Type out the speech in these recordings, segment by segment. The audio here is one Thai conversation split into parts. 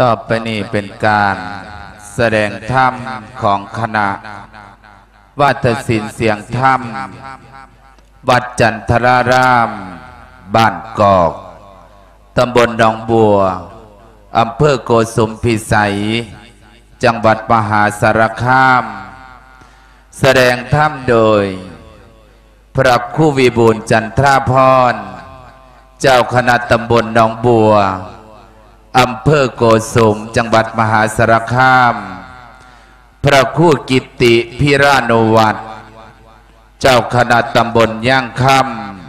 ต่อไปนี้เป็นการแสดงธรรมของคณะ วัตศิลเสียงธรรม วัดจันทราราม บ้านกอก ตำบลหนองบัว อำเภอโกสุมพิสัย จังหวัดมหาสารคาม แสดงธรรมโดย พระคู่วิบูลจันทราพร เจ้าคณะตำบลหนองบัว อำเภอโกสุมจังหวัดมหาสารคาม พระคู่กิติพิราโนวัตรเจ้าคณะตำบลย่างค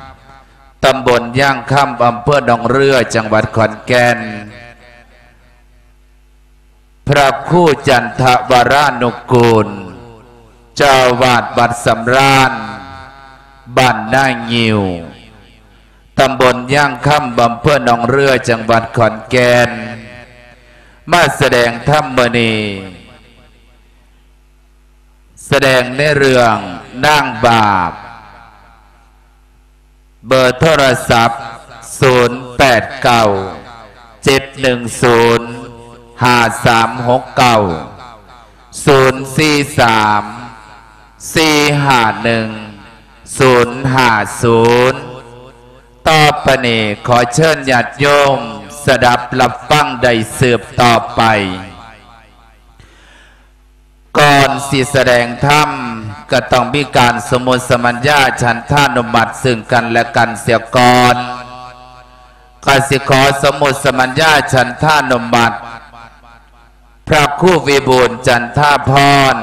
ำตำบลย่างคำอำเภอหนองเรือ จังหวัดขอนแก่น พระคู่จันทวรานุกูล เจ้าวาดบัดสำราญบ้านหน้างิว ตำบลย่างค่ำบำเภอนองเรือจังหวัดขอนแก่น มาแสดงธรรมนี แสดงในเรื่องนั่งบาป เบอร์โทรศัพท์ 0 8 9 7 1 0 5 3 6 9 0 4 3 4 5 1 0 5 0 ต่อไปนี้ขอเชิญญาติโยม สดับรับฟังได้สืบต่อไป ก่อนสิแสดงธรรมก็ต้องมีการสมุนสมัญญาฉันท่านุมัติซึ่งกันและกันเสียก่อนกสิขอสมุนสมัญญาฉันท่านุมัติ พระคู่วิบูลย์จันท่าพร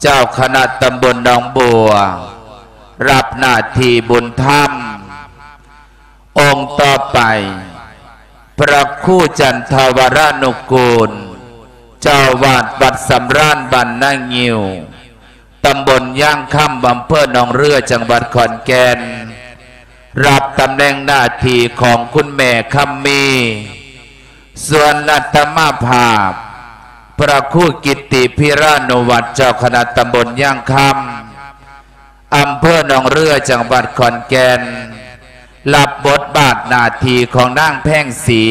เจ้าคณะตำบลหนองบัว รับหน้าที่บุญธรรม องค์ต่อไป พระคู่จันทวรานุกูล เจ้าวาดบัดสำรานบันนางิวตำบลย่างค่ำบำเภอหนองเรือจังหวัดขอนแก่น รับตำแหน่งหน้าที่ของคุณแม่คำมี ส่วนนัตมาภาพ พระคู่กิตติพิรานุวัตเจ้าคณะตำบลย่างค่ำอำเภอหนองเรือจังหวัดขอนแก่น รับบทบาทนาทีของนางแพ่งสี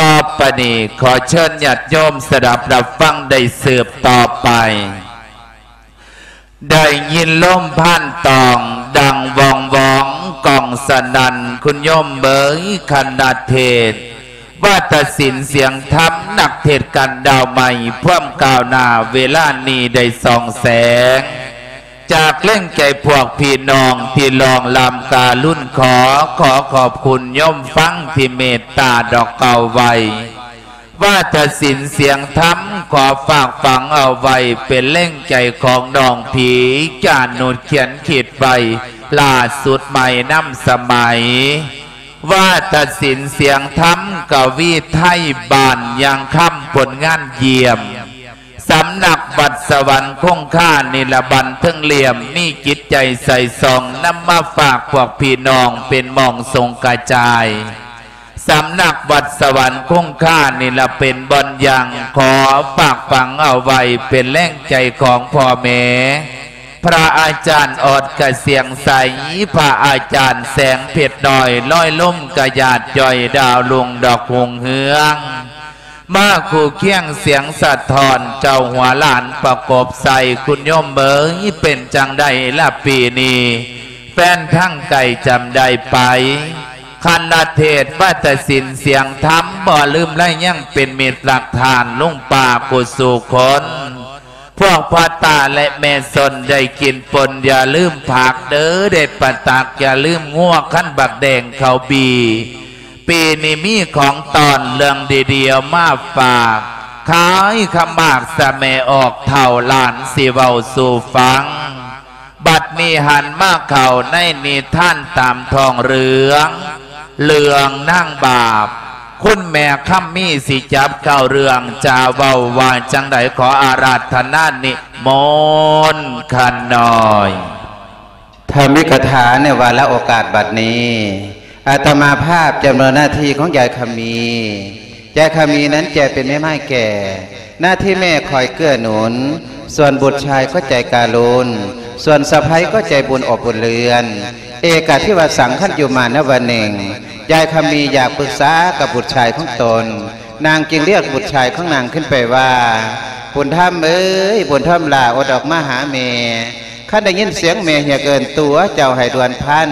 ต่อไปนี้ขอเชิญญาติโยมสดับรับฟังได้สืบต่อไป ได้ยินล่มพันตอง ดังวองวองกองสนันคุณโยมเบยคันดเทศว่าตัดสินเสียงธรรมนักเทศกันดาวใหม่เพิ่มกาวนาเวลานี้ได้ส่องแสง จากเล่งใจพวกพี่น้องที่ลองลำกาลุ่นขอขอขอบคุณย่อมฟังที่เมตตาดอกเก่าไว้ว่าถ้าสินเสียงธรรมขอฝากฝังเอาไว้เป็นเล่งใจของน้องผีจานนุดเขียนขีดไว้ล่าสุดใหม่น้ำสมัย ว่าตัดสินเสียงธรรมกวีไทยบานยังคำผลงานเยี่ยม สำนักบัตสวรรค์คงค่านิลบันเทึงเหลี่ยมมีจิตใจใส่ซองนำมาฝากพวกพี่น้องเป็นมองทรงกระจายสำนักวัดสวรรค์คงค่านี่ละเป็นบอนยังขอฝากฝังเอาไว้เป็นแรงใจของพ่อแม่พระอาจารย์อดกระเสียงใสพระอาจารย์แสงเพชรหน่อยล้อยล่มกระยาดย่อยดาวลุงดอกหงเฮือง มาคู่เคียงเสียงสะท้อนเจ้าหัวหลานประกบใส่คุณโยมเบยเป็นจังใดละปีนี้แฟนทั้งไก่จำได้ไปคันนาเทศว่าแต่สินเสียงธรรมบ่ลืมและยังเป็นเมตหลักฐานลุงป่ากุสู่คน พวกพ่อตาและแม่สนได้กินปนอย่าลืมผักเด้อเด็ดปะตักอย่าลืมง่วขั้นบักแดงเขาบี ปีนี้มีของตอนเรื่องเดียวมาฝากขายขมากสะเมออกเท่าหลานสิเว้าสู่ฟัง บัดนี้หันมาเข่าในนิท่านตามทองเรือง เลืองนั่งบาป คุณแม่ข้ามีสิจับเข้าเรืองจาเว้าวาจังใดขออาราธนานิมนต์ขันหน่อยธรรมิกถาในวาระโอกาสบัดนี้ อาตมาภาพจำนวนหน้าที่ของยายคำมี ยายคำมีนั้นแกเป็นแม่ไม้แก่ หน้าที่แม่คอยเกื้อหนุน ส่วนบุตรชายก็ใจการุณส่วนสะพ้ยก็ใจบุญอบบุญเรือน เอกาที่ว่าสังขันอยู่มาณวันหนึ่ง ยายคำมีอยากปรึกษากับบุตรชายของตน นางจึงเรียกบุตรชายของนางขึ้นไปว่าบุญธรรมเอ้ยบุญธรรมลาอดออกมาหาเม ข้าได้ยินเสียงเมเหียเกินตัวเจ้าให้ดวนพัน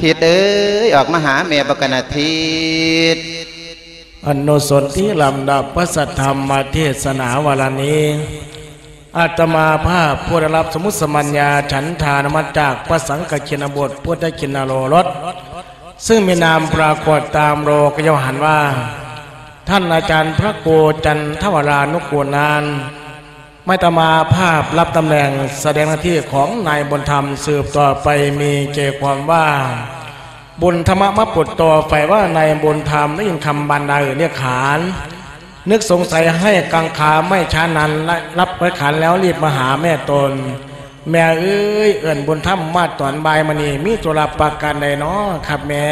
ทิดเอ้ยออกมาหาเมบกนาทิดอนุสนที่ลำดับพระสัทธรรมเทศนาวารนี้อาตมาภาพผู้ได้รับสมุสมัญญาฉันทานมาจากพระสังฆกินบทพุทธกินโลรสซึ่งมีนามปรากฏตามโลกยหันว่า ท่านอาจารย์พระโกจันทวรานุกูลนาน ไม่ตมาภาพรับตำแหน่งแสดงหน้าที่ของนายบนธรรมสืบต่อไปมีเจความว่า บุญธรรมมปุตโตไฟว่านายบุญธรรมได้ยินคำบรรดาเรียกขานนึกสงสัยให้กังขาไม่ช้านันและรับไว้ขานแล้วรีบมาหาแม่ตน แม่เอ้ยเอิ่นบุญธรรมมาตอนบายมานี่มีตุลาประการใดเนาะครับแม่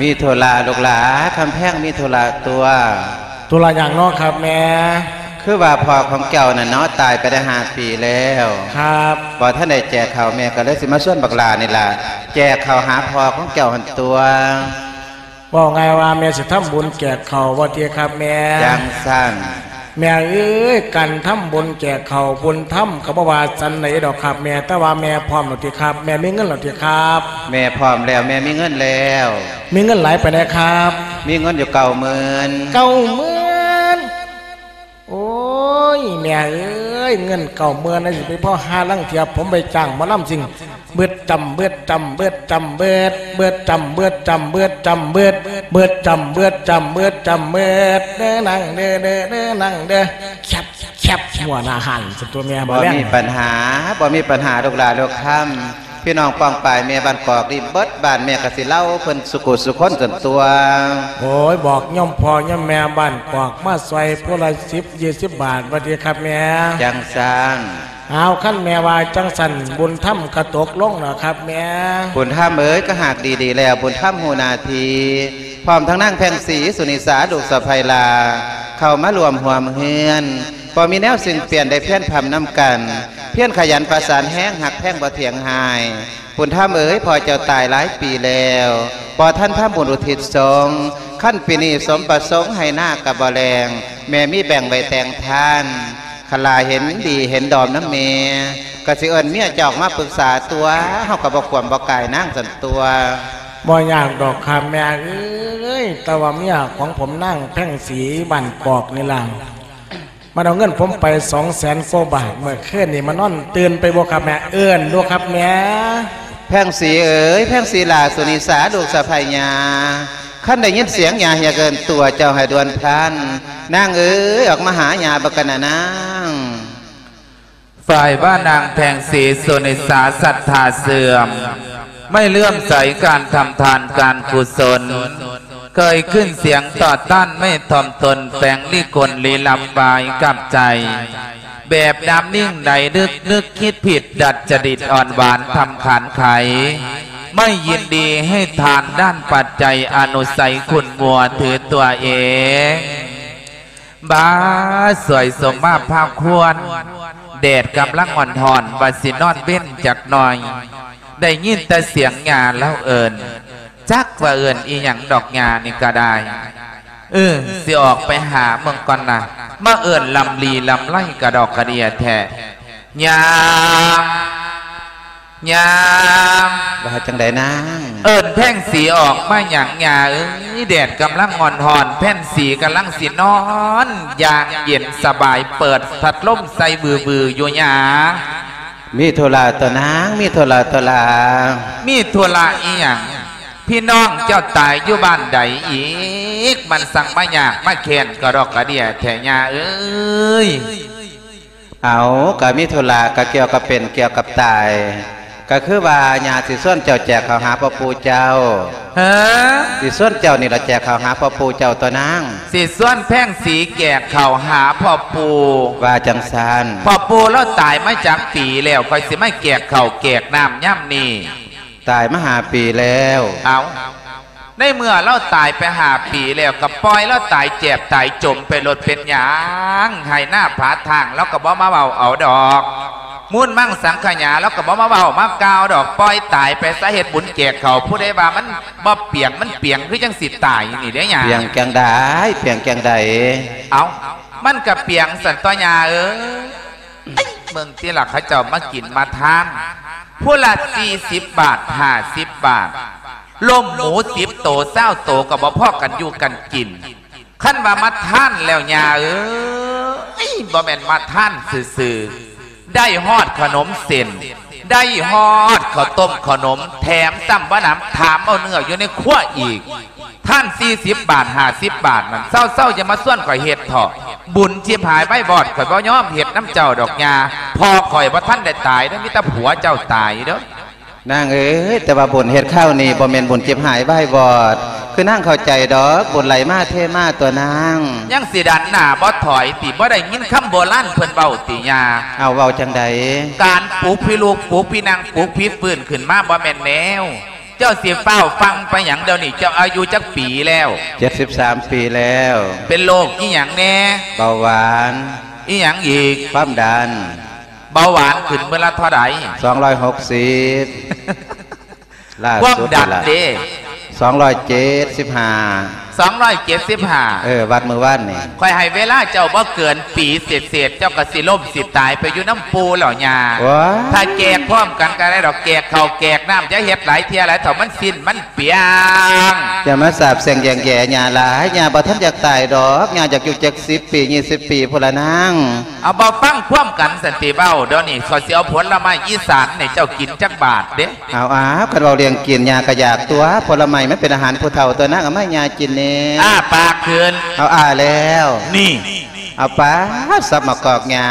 มีโทลาลูกหลาคำแพงมีโทลาตัวตุลาอย่างเนาะครับแม่ คือว่าพ่อของเจ้าน่ะเนาะตายไปได้ห้าปีแล้วครับบ่ท่านได้แจกข่าวแม่ก็เลยสิมาส่วนบักลานี่ล่ะแจกข่าวหาพ่อของเจ้าหันตัวว่าไงว่าแม่สิทำบุญแจกเขาวว่าเทียครับแม่จังสั้นแม่เอ้ยกันทำบุญแจกเขาวบุญทำเขาบอกว่าสันไหนดอกครับแม่แต่ว่าแม่พร้อมหรือทีครับ แม่มีเงินหรือทีครับ แม่พร้อมแล้วแม่มีเงินแล้ว มีเงินหลายไปนะครับ มีเงินอยู่เก่าหมื่นเก้าหมื่นโอ้ ยแม่เอ้ยเงินเก้าหมื่นนะสิไปพ่อหาลังเทียบผมไปจ้างมาล่ำสิงเบิดจำเบิดจำเบิดจำเบิดเบิดจำเบิดจำเบิดจำเบิดเบิดจำเบิดจำเบิดจำเบิดเด้อนั่งเด้อเด้อเด้อนั่งเด้อแคบแคบหัวหน้าหันสตัวแม่บ่บ่มีปัญหาบ่มีปัญหาลูกหลานลูกค่ำ พี่น้องปองปายแม่บ้านกอกนี่เบิดบ้านแม่ก็สิเล่าเพิ่นสุขุสุคนจนตัวโอ้ยบอกย่อมพอย่อมแม่บ้านกอกมาใส่พวกละสิบยี่สิบบาทสวัสดีครับแม่จังสั้นเอาขั้นแม่ว่าจังสันบุญถ้ำกระตกลงนะครับแม่บุญธรรมเอ๋ยก็หากดีๆแล้ว บุญธรรมหูนาทีพร้อมทั้งนั่งแพงสีสุนิสาดุกสะไพลา เข้ามารวมหัวมเฮือนพอมีแนวสิ่งเปลี่ยนได้เพี้ยนพำน้ำกัน เพี้ยนขยันประสานแห้งหักแพ่งบ่เถียงหายบุญธรรมเอ๋ยพอเจ้าตายหลายปีแล้วพอท่านท่าบุญอุทิศสงขั้นปีนี้สมประสงค์ให้หน้ากับบ่แรงแม่มีแบ่งใบแต่งท่านขลาเห็นดีเห็นดอมน้ำเมกสิเอิญเมียจอกมาปรึกษาตัวเฮากับบ่ควรบ่กายนั่งสันตัวบ่อยากดอกครับแม่เอ้ยแต่ว่าเมียของผมนั่งแพ่งสีบันกอกในี่ล่ะ มันเอาเงินผมไปสองแสนกว่าบาทเมื่อคืนนี่มันนอนตื่นไปบ่ครับแม่เอื้อนดูครับแม่แพงสีเอ๋ยแพงสีลาสุนิสาลูกสะพายญาขั้นได้ยินเสียงหยาเหียเกินตัวเจ้าให้ดวนพลันนางเอ๋ยออกมาหาหยาบกนะนางฝ่ายบ้านนางแพงศรีสุนิสาศรัทธาเสื่อม ไม่เลื่อมใสการทำทานการกุศล เคยขึ้นเสียงต่อต้านไม่ทอมตนแฝงลิกลลีลำบายกับใจ แบบดำนิ่งใดนึกนึกคิดผิดดัดจริตอ่อนหวานทำขานไข ไม่ยินดีให้ทานด้านปัจจัยอนุสัยคุณมัวถือตัวเองบ้าสวยสมมาภาพควรแดดกำลังอ่อนทอนวาสินอนเว้นจากหน่อย ได้ยินแต่เสียงงานแล้วเอิญ จักว่าเอิญอีหยังดอกงานนี่ก็ได้เออสิออกไปหาเมืองก่อนนะมาเอิญลำลีลำไล่กระดอกกระเดียแท้ยามยามว่าจังไดนางเอิญแพ่งสีออกมาอย่างหยาเอ้ยแดดกำลังอ่อนหอนแผ่นสีกำลังสีนอนอย่างเย็นสบายเปิดพัดลมใส่บือบืออยู่หยามีโทลาตัวนางมีโทลาตัวลามีธุระอีหยัง พี่น้องเจ้าตายอยู่บ้านใดอีก มันสั่งมาอยากมาเข็นกระดอกกระเดียแถยาเอ้ยเอาก็มีโทลาก็เกี่ยวกับเป็นเกี่ยวกับตาย ก็คือว่าญาสิส่วนเจ้าแจกข้าวหาพ่อปู่เจ้าฮะสิส่วนเจ้านี่ละแจกข้าวหาพ่อปู่เจ้าตัวนางสิส่วนแพ่งสีแก่เข่าหาพ่อปูว่าจังซานพ่อปูแล้วตายมาจากปีแล้วคอยสิไม่แกกเข่าแกกน้ำย่ำนี่ ตายมาหาปีแล้ว เอาในเมื่อเราตายไปหาปีแล้วกับปล่อยเราตายเจ็บตายจมไปรถเป็นหยางให้หน้าผาทางแล้วก็บ่มาเบาเอาดอกมุ่นมั่งสังขยาแล้วก็บ่มาเบามากาวดอกปล่อยตายไปสาเหตุบุญแจกเขาผู้ใดว่ามันบ่เปียงมันเปียงคือจังสิตายนี่เด้หยาเพียงแกงได้เพียงแกงใดเอามันกับเปียงสันตัวยาเออไอ้เมืองที่หลักเขาเจ้ามากินมาทาน ผู้ละสี่สิบบาทห้าสิบบาทล่มหมูสิบโตเศร้าโตกับบ่พ่อกันอยู่กันกิน ขั้นว่ามาท่านแล้วยาเออไอ้บ่แม่นมาท่านซื่อได้ฮอดขนมเส้น ได้ฮอดข้าวต้มขนม แถมซ้ำว่าน้ำถามเอาเนื้ออยู่ในขั้วอีก ท่านสี่สิบบาทห้าสิบบาทมันเศร้าเศร้าๆจะมาส่วนข่อยเห็ดเถาะบุญชีพหายใบบอดข่อยบ่ยอมเห็ดน้ำเจ้าดอกยาพอข่อยว่าท่านได้ตายนั่นมิตรผัวเจ้าตายเด้อนางเอ้ยแต่ว่าบุญเฮ็ดข้าวนี่บ่แม่นบุญเจ็บหายใบบอด คือนางเข้าใจดอกบุญไหลมาเทมาตัวนางยังสิดันหน้าบ่ถอยติบ่ได้ยินคำโบราณเพิ่นเบาติยาเอาเว้าจังใดการปลูกพี่ลูกปลูกพี่นางปลูกพี่ฟื้นขึ้นมาบ่แม่นแนวเจ้าสิเฝ้าฟังไปหยังเดี๋ยวนี้เจ้าอายุจักปีแล้ว73ปีแล้ว เป็นโรคอีหยังแน่เบาหวานอีหยังอีกความดัน เบาหวานขึ้นเมื่อละเท่าใด260ล่าความ สองร้อยเจ็ดสิบห้า สองร้อยเจ็ดสิบห้าเออวัดมือว่านนี่คอยให้เวลาเจ้าบ่เกินปีเศษเศษๆเจ้ากสิล่มสิตายไปอยู่น้ำปูเหล่ายาว้าถ้าแกกพร้อมกันก็ได้ดอกแกกเขาวแกกน้ำจะเฮ็ดหลายเทียหลายเถ่ามันสิ้นมันเปียงอย่ามาสาบแสงแยงแย่ญาหลายญาบ่ทันอยากตายดอกญาอยากอยู่จัก10ปี20ปีพุ่นละนางเอาบ่ฟังพร้อมกันสันติเบ้าเดี๋ยวนี้ขอเสียผลไม้อีสานในเจ้ากินจักบาทเด้เอาอ้าวคันเราเลี้ยงกินญาก็อยากตัวผลไม้มันเป็นอาหารผู้เฒ่าตัวนางเอามาให้ญากินแน่อ้าปากคืนเอาอ่าแล้ว นี่ เอาป้าสับมะกอกญา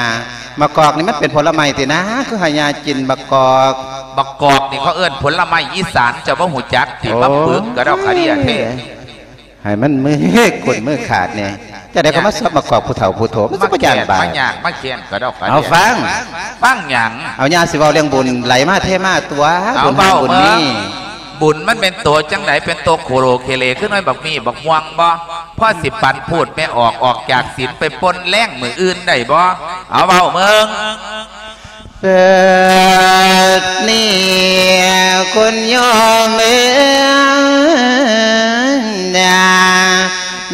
มะกอกนี่มันเป็นผลไม้ตินะ คือให้ญากินมะกอกบักกอกนี่เขาเอิ้นผลไม้อีสานเจ้าบ่หูจักที่มาปึกกระดอกกระเดียเท่ให้มันมือกดมือขาดเนี่ยจะได้ก็มาสับมะกอกผู้เฒ่าผู้โถมันสิบ่ยานบามาดหยากมาเขียนกระดอกกระเดียเอาฟังฟังหยังเอาญาสิเว้าเรื่องบุญไหลมาเทมาตัวเอาบุญเบาบุญเมืองนี้ บุญมันเป็นตัวจังไหนเป็นตัวโคโรเคเลขึ้นน่อยบักมีบักม่วงบ่พ่อสิปันพูดไม่ออกออกจากศีลไปปนแรงมืออื่นได้บ่เอาเบาเมืองเปิดนี่คุณโยมเอ๋ยนะ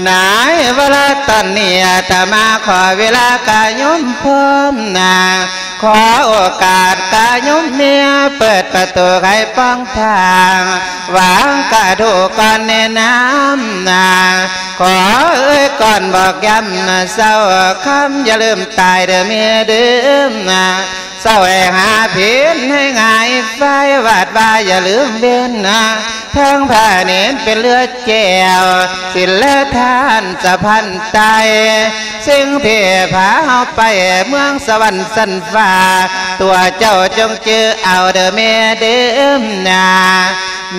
นายเวลาตอนเนี้ตมาขอเวลากายมพร้อมนา ขอโอกาสกายมเมียเปิดประตูให้ป้องทางวางกระดูกก่อนในน้ำนาขอเอ้ยก่อนบอกย้ำนะเศร้าคำอย่าลืมตายเด้อเมียเดิมนะเศร้าแหหาผินให้ง่ายไฟวาดว่าอย่าลืมเว้นนะทั้งผ้าเน้นเป็นเลือดแก้วศิลทานสะพันใจสิ่งที่พาเอาไปเมืองสวรรค์สันฟ้าตัวเจ้าจงเจอเอาเด้อเมเดิมนา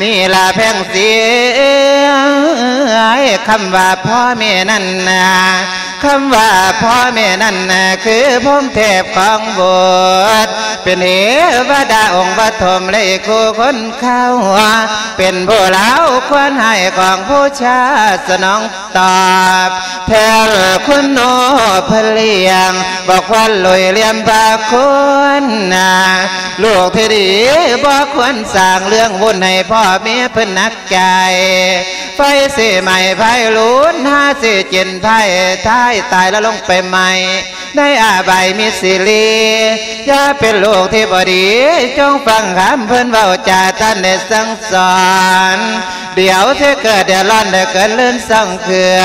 นี่ละแพงเสียงคำว่าพ่อแม่นั่นนาคำว่าพ่อแม่นั่นน่ะคือพมเทพของบสถ์เป็นเหวดาองค์ปฐมเลยคู่คนเข้าเป็นผู้เล้าควรให้ของผู้ชาสนองตอบแทนคุณโนเพลียง บอกว่าลอยเลียมพาคุณนะลูกที่ดีบอกควรสร้างเรื่องวุ่นให้พ่อแม่เพิ่นนักใจ ไฟสิใหม่ไฟลุ้นห้าสิเจนไฟท้ายตายแล้วลงไปใหม่ได้อาใบายมีสิลีอย่าเป็นลูกที่บดีจงฟังคำเพิ่อนเว้าจาท่านได้สั่งสอน เดี๋ยวเธอเกิดเดือดร้อนเดือเกิดเลื่อนส่องเขือ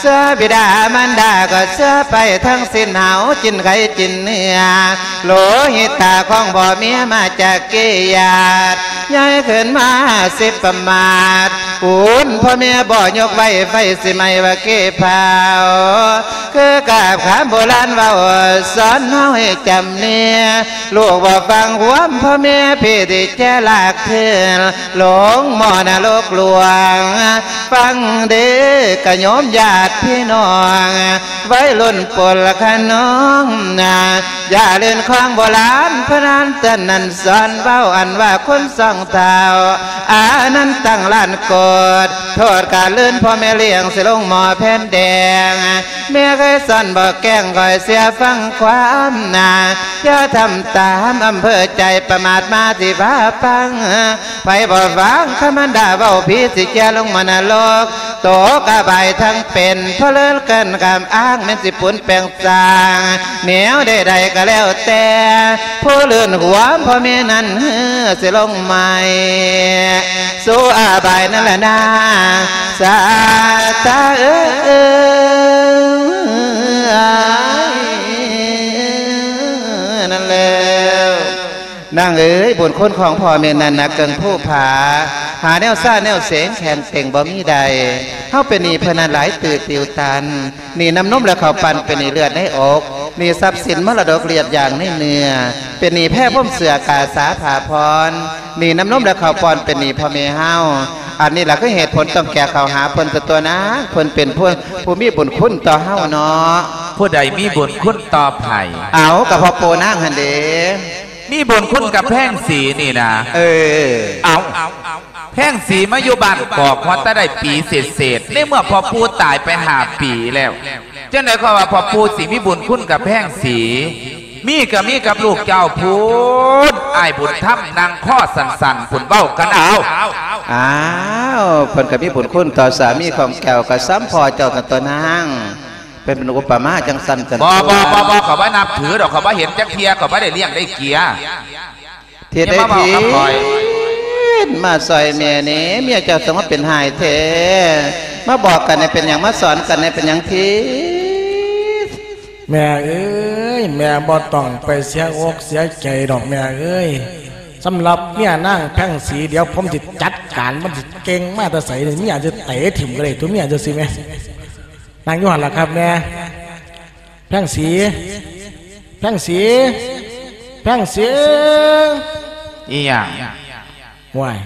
เสื้อบิดามันดาก็เสื้อไปทั้งสิ้นเหาจินไข่จินเนื้อโลหิตาของบ่อเมียมาจากเกียาดย้ายขึ้นมาสิบประมาทปูนพ่อเมียบ่อยกไว้ไฟสิไม่ว่าเก็บเผาคือกาบขามบราณเว่าสอนเฮาให้จำเนียลูกบ่ฟังหัวพ่อแม่พี่ที่แจ้ลากเทือนหลงหมอนรกลวง ฟังเด้อกะโยมญาติพี่น้อง ไว้ลุ่นปนละขน้องนาอย่าเล่นของโบราณพนันเตือนนั่นสอนเว้าอันว่าคนสองเท้าอานั้นตั้งล้านกดโทษการเลื่อนพ่อแม่เลี้ยงสิลงหมอแผ่นแดงแม่เคยสอนบอกแก้งคอยเสียฟังความนาอย่าทำตามอำเภอใจประมาทมาสิพาปังไปบ่ฟังขมันด่าเบาพีสิเจลงมานรกโตกะบายทั้งเป็นเพราะเลินเกินคำอ้างแม่นสิปุ่นแปลงสางเหนียวใดๆก็แล้วแต่ผู้เลื่อนหัวพ่อแม่นั้นเฮ้อสิลงใหม่สู้อาบายนั่นแหละนะสาตาเอ้ย นั่นแล้วนางเอ๋ยบุญคุณของพ่อแม่นันนักเกิงผู้ผา หาแนวซ่าแนวเสงแขนเป่งบ่มีใดเฮาเป็นหนีพนันหลายตื่นติวตันหนีน้ำนมและข้าวปันเป็นหนีเลือดในอกหนีทรัพย์สินมรดกเลียดอย่างในเนื้อเป็นหนีแพร่พ่มเสือกาสาผาพรหนีน้ำนมและข้าวปอนเป็นหนีพ่อแม่เฮาอันนี้แหละก็เหตุผลต้องแก่เขาหาเพิ่นตัวนะเพิ่นเป็นผู้ผู้มีบุญคุณต่อเฮาเนาะ ผู้ใดมีบุญคุณต่อไผ่เอากับพ่อโปนางหันเด้มีบุญคุณกับแพ่งสีนี่นะเออเอาแพ่งสีมาอยู่บ้านกอกฮอตตะได้ปีเศษเศษๆในเมื่อพอปูตายไปหาปีแล้วจังไดก็ว่าพอปูสีมีบุญคุณกับแพ่งสีมีกับมีกับลูกเจ้าพูดไอ้ายบุญถ้ำนางข้อสันสันๆผุนเบ้ากันเอาอ้าวเพิ่นก็มีบุญคุณต่อสามีของแก้วก็ซ้ำพอเจ้ากันตัวนาง เป็นอุปมาจังสันกันบอบอบอบอเขาว่านับถือดอกเขาว่าเห็นจักเทียเขาว่าได้เลี้ยงได้เกียร์เทียได้อย่ามาทีบอกกับข่อยมาซอยเมียนี้เมียเจ้าต้องมาเป็นหายเทมาบอกกันในเป็นอย่างมาสอนกันในเป็นอย่างทีแม่เอ้ยแม่บ่ต้องไปเสียอกเสียใจดอกแม่เอ้ยสำหรับเนี่ยนั่งแพ่งสีเดี๋ยวผมจะจัดการมันจะเก่งมาแต่ใส่เนี่ยมีอาจจะเตะถิ่มก็เลยตัวเมียจะสิแม่ นางอยุหันล่ะครับแม่แพ่งสี แพ่งสี แพ่งสีอีหยังว้าย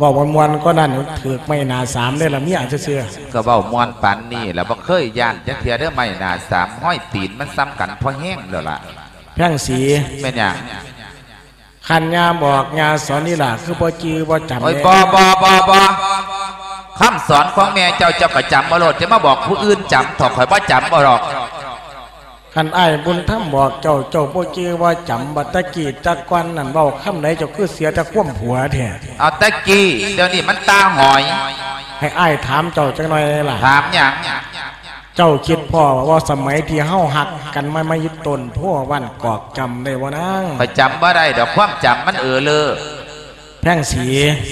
บอกวันวันๆก็นั่นถือกไม่นาสามได้ละเมียจะเชื่อก็เบ้ามวนปันนี่แล้วบ่เคยย่านจักเทียเด้อไม่น่าสามห้อยตีนมันซ้ำกันพอแห้งแล้วล่ะแพ่งสีแม่นหยังขันยาบอกยาสอนนี่ล่ะคือบ่จือบ่จำโอ้ยแน่บอบอบอบอ คำสอนของแม่เจ้าเจ้าก็จำบ่โลดจะมาบอกผู้อื่นจำถอกข่อยบ่จำบ่หรอกขันอ้ายบุญธรรมบอกเจ้าเจ้าบ่จือบ่จำบัดตะกี้จักกวันนั่นเว้าคำไหนเจ้าคือเสียจะคว่ำผัวแท้เอาตะกี้เดี๋ยวนี้มันตาหอยให้อ้ายถามเจ้าจังหน่อยล่ะ ถามหยังเจ้าคิดพ่อว่าสมัยที่เฮาหักกันมามายึดตนพวกวันกอกจำได้บ่นางข่อยจำบ่ได้ดอกความจำมันเออเลอแพ่งสี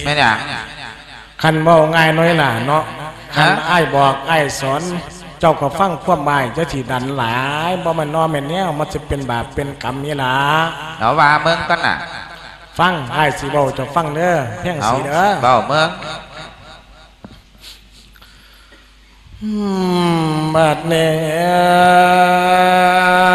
แม่นหยัง คันเว้าง่ายน้อยล่ะเนาะคันฮะอ้ายบอกอ้ายสอนเจ้าก็ฟังความบายเจ้าที่ดันหลายบ่มันนอแม่นแนวมันจะเป็นบาปเป็นกรรมนี่ล่ะเอาว่าเมืองกันน่ะ ฟังอ้ายสิเว้าเจะฟังเด้อแพ่งเอาสีเด้อเบ้าเมืองอืมบัดเนี้เนี่ย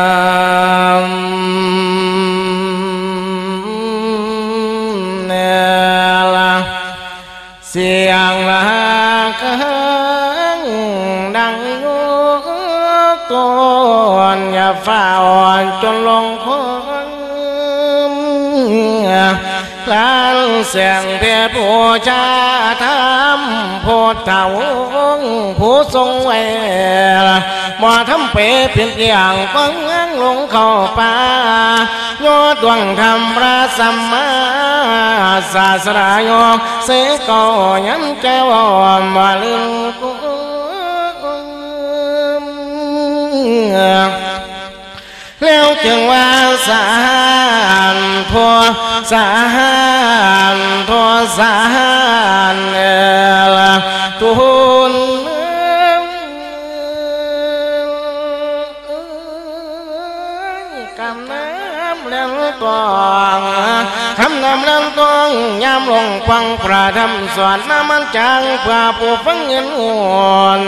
ฝ่าอ่อนจนลงคงลานเสียงเพชรผู้ชาธรรมผู้เฒ่าผู้ทรงไว้มาทำเปเป็นอย่างฟังลงเข้าป่ายอดวงธรรมพระสัมมาศาสนายกเสกอย้ำใจว่ามาลืมกู แล้วจึงว่าสารพัวสารพัวสารเอละทุนกำเล่นตองทำน้ำเล่นตองยามลงฟังประทำสอนน้ำมันจังเพื่อผู้ฟังเงินอ่อน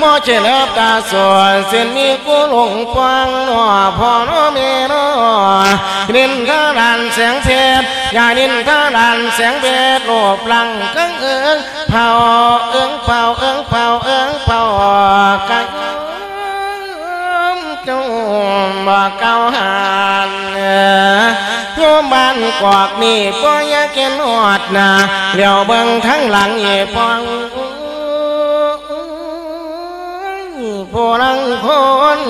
มอเชลบตาสวนเส้นมีกูลงฟังนอพอโนเมโนนินทารันแสงเพชรอย่านินทารันแสงเพชรโลบลังกังเอิงเผาเอิงเผาเอิงเผาเอิงเผากันจงบ่เก้าหันานกอกนี่ปอยาเกนอดนาเลี้ยวเบิ่งทั้งหลังเย่ปองผู้ลังคน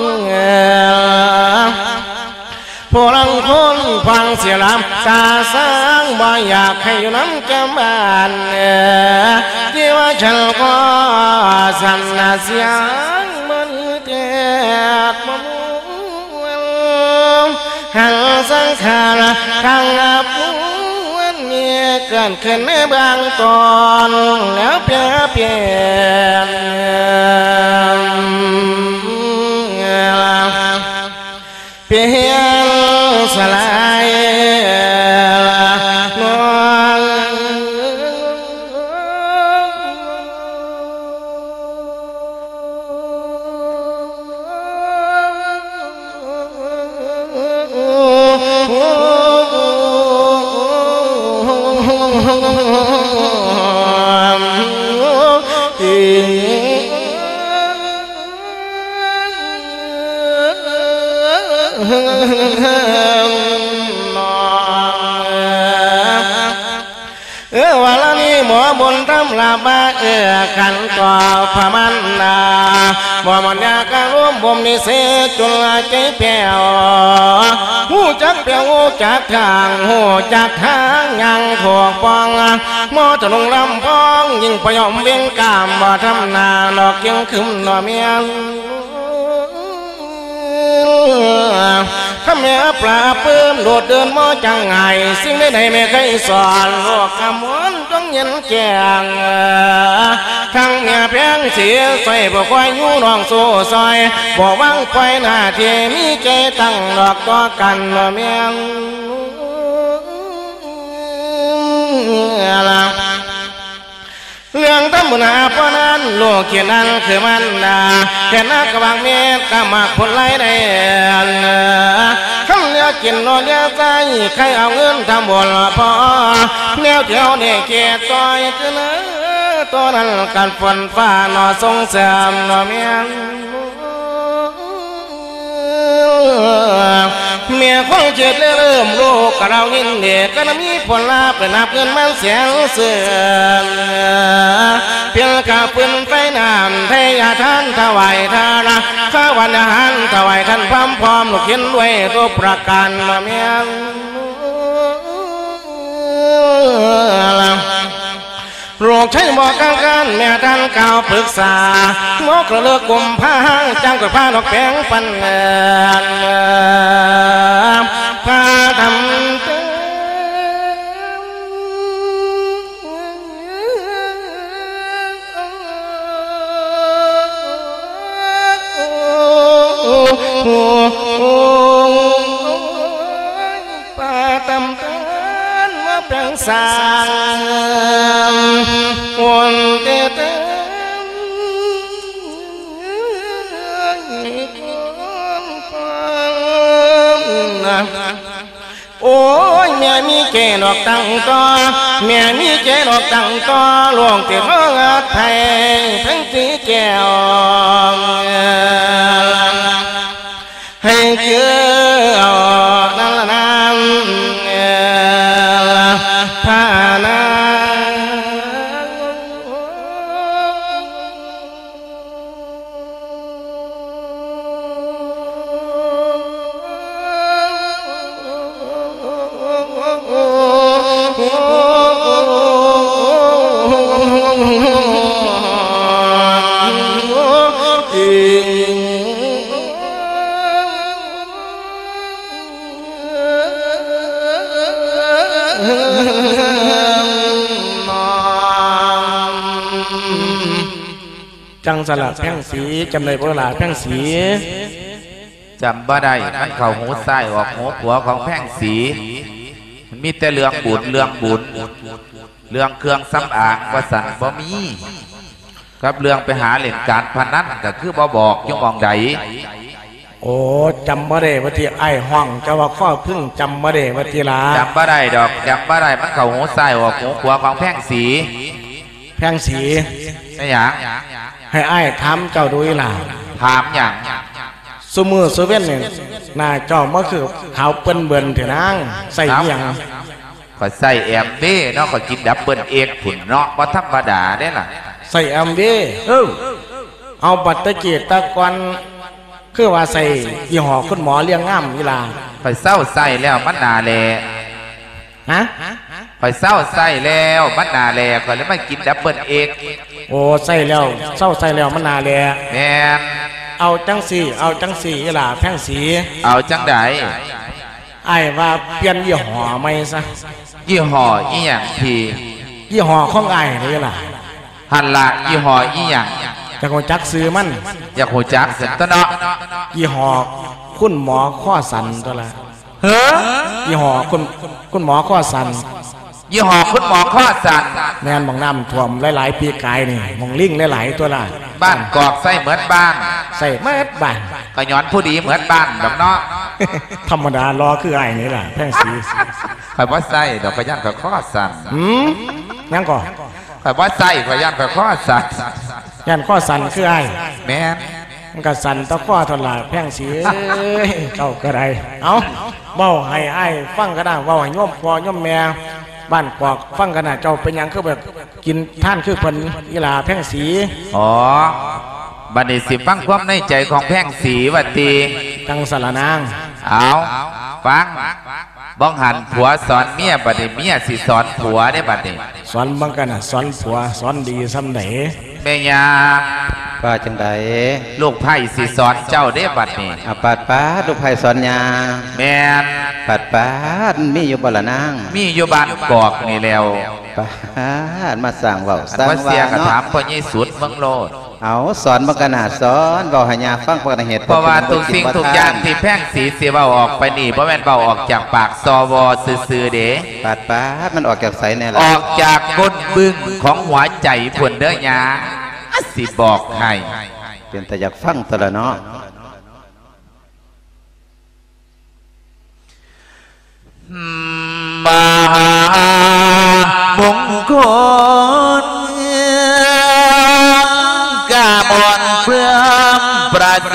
ผู้ลังคนฟังเสียลำตาสร้างบ่อยากให้อยู่น้ำแก้มบ้านที่ว่าฉันก็สันนาเสียงมันเต็ดมะม่วง หังสังขารทางอับวันนี้เกินขึ้นในบางตอนแล้วเปลี่ยนเปลี่ยนเปลี่ยนสลาย ทางหูจักทางยังถูกปองมอจะลงลำพองยิ่งพยอมเวียงกามบ่ทำนาดอกยังขึ้นหน่อเมียนถ้าแม่ปลาเพิ่มโดดเดินมอจังไงสิ่งใดๆไม่เคยสอนโลกกำมวนต้องย็นแจงทั้งเมียเพียงเสียใส่บ่ควายยู่น้องโซ่ซอยบ่วังควายหน้าที่มีใจตั้งดอกต่อกันว่เมียง ละเรื่องธรรมนาเพราะนั้นโลกเขียนนั้นคือมันนาแค่นักกบางเมตกามากคนไรได้คำเลี้ยกินนอนเลี้ยใจใครเอาเงินทำบุญพอแนวเที่ยวเนี่ยเกียต้อยคือเนื้อตัวนั้นการฝนฟ้าหนอทรงเสริมหนอเมียน เมียคนเจ็ดเริ่มโลกกับเรายินเด็กก็มีผลลาบนับเงินมันเสียงเสื่อมเพียงกับปืนไฟน้ำเทยาท่านถวายทานะข้าวันอาหารถวายท่านพร้อมพร้อมลูกเขียนด้วยตัวประกันมาเมียน โรคใช้หมอกกันแม่ท่านกล่าวปรึกษาหมอกระเลิกกลุ่มผ้าห้างจังกับผ้าดอกแปงปันเงินผ้าทำเติป้ นมาแปลงสางวนเตเตโอ้ยแม่มีเก จำเลยโบราณแพ่งสีจำบ่ได้มันเข้าหูซ้ายออกหูขวาของแพ่งสีมันมีแต่เรื่องบุญเรื่องบุญเรื่องเครื่องสำอางว่าสันบ่มีครับเรื่องไปหาเล่นการพนันก็คือบ่บอกอยังมองใดโอ้จำบ่ได้ว่าที่ไอ้ห้องเจะว่าข้อพึ่งจำบ่ได้ว่าที่ลาจำบ่ได้ดอกจำบ่ได้มันเข้าหูซ้ายออกหูขวาของแพ่งสี แพ่งสีไม่หยัง ให้ไอ้ทำเจ้าดูอีหล่ะถามอย่างสสมือสเว่นเนี่ยหน้าเจ้ามาคือขาวเปิ้นเบิ่นเถอะนางใส่อหยังขอยใส่แอมเด้เนาะขอยกินดับเบิลเอกผุนเนาะบ่ธรรมดาเด้ล่ะ ใส่แอมเบ้เออเอาบัตรตะเกียบตะกอนคือว่าใส่ยี่ห้อคุณหมอเลี้ยงง่ามกีฬาข่อยเศร้าใส่แล้วมันนาแลฮะ ข่อยเศร้าใส่แล้วมันนาแลข่อยเลยมากินดับเบิลเอกโอ้ใส่แล้วเศร้าใส่แล้วมันนาแลแม่นเอาจังสีเอาจังสีกีฬาแพงสีเอาจังไดไอ้ายว่าเปลี่ยนยี่ห้อไหมซะยี่ห้ออีหยังพี่ยี่ห้อของไอ้ายเลยล่ะหันละยี่ห้ออีหยังจะคงจักซื้อมันอยากหูจักเสิตวเนาะยี่ห้อคุณหมอข้อสันตัวละเฮ้อยี่ห้อคุณคุณหมอข้อสัน ยี่ห้อคุณหมอข้อสันแม่นบางน้ำท่วมหลายๆปีกายนี่มองลิงหลายๆตัวละบ้านกอกใส่เหมือนบ้านใส่เม็ดบ้านก็ย้อนผู้ดีเหมือนบ้านดอกเนาะธรรมดารอคือไอ้นี่ล่ะแพงสีข่อยว่าใส่ดอกขยันข่อยข้อสันหืมยังก่อนข่อยว่าใส่ขยันข่อยข้อสันยันข้อสันคือไอ้แม่นมันก็สันตะข้อทนละแพงสีเอ้ยเจ้าก็ได้เอาเบ้าให้ไอ้ฟังก็ได้เบ้าให้โย่อมพอย่อมแม่ บ้านกอกฟังกันนะเจ้าเป็นหยังคือแบบกินท่านคือเพิ่นอีหลาแพงสีอ๋อบัดนี้สิฟังความในใจของแพ่งสีวัตีจังสารนางเอาฟังบ้องหันผัวสอนเมียบัดนี้เมียสิสอนผัวได้บัดนี้สอนบังกันนะสอนผัวสอนดีซ้ำไหน แม่ยาป้าจังใดลูกไผ่สิสอนเจ้าได้บัดนี้อาปาดป้าดลูกไผ่สอนยาแม่นปาดป้าดมีอยู่บ่ละนางมีอยู่บ้านกอกนี่แล้วป้าดมาสั่งเว้าอันสร้างว่าเสีว่ายกระเนาะถามพ่อยี่สุดเมืองโลด เอาสอนบังกนาสอนเว้าให้ยาฟังเพิ่นเหตุผลเพราะว่าทุกสิ่งทุกอย่างที่แพ่งสีเสียเบาออกไปนี่เพราะแม่นเบาออกจากปากซอวอซื่อๆเด้ปาดป้าดมันออกจากไสแน่อล่ะอกจากก้นบึ้งของหัวใจผลเด้อยาสิบอกให้เป็นแต่อยากฟังตัวละเนาะมามงคล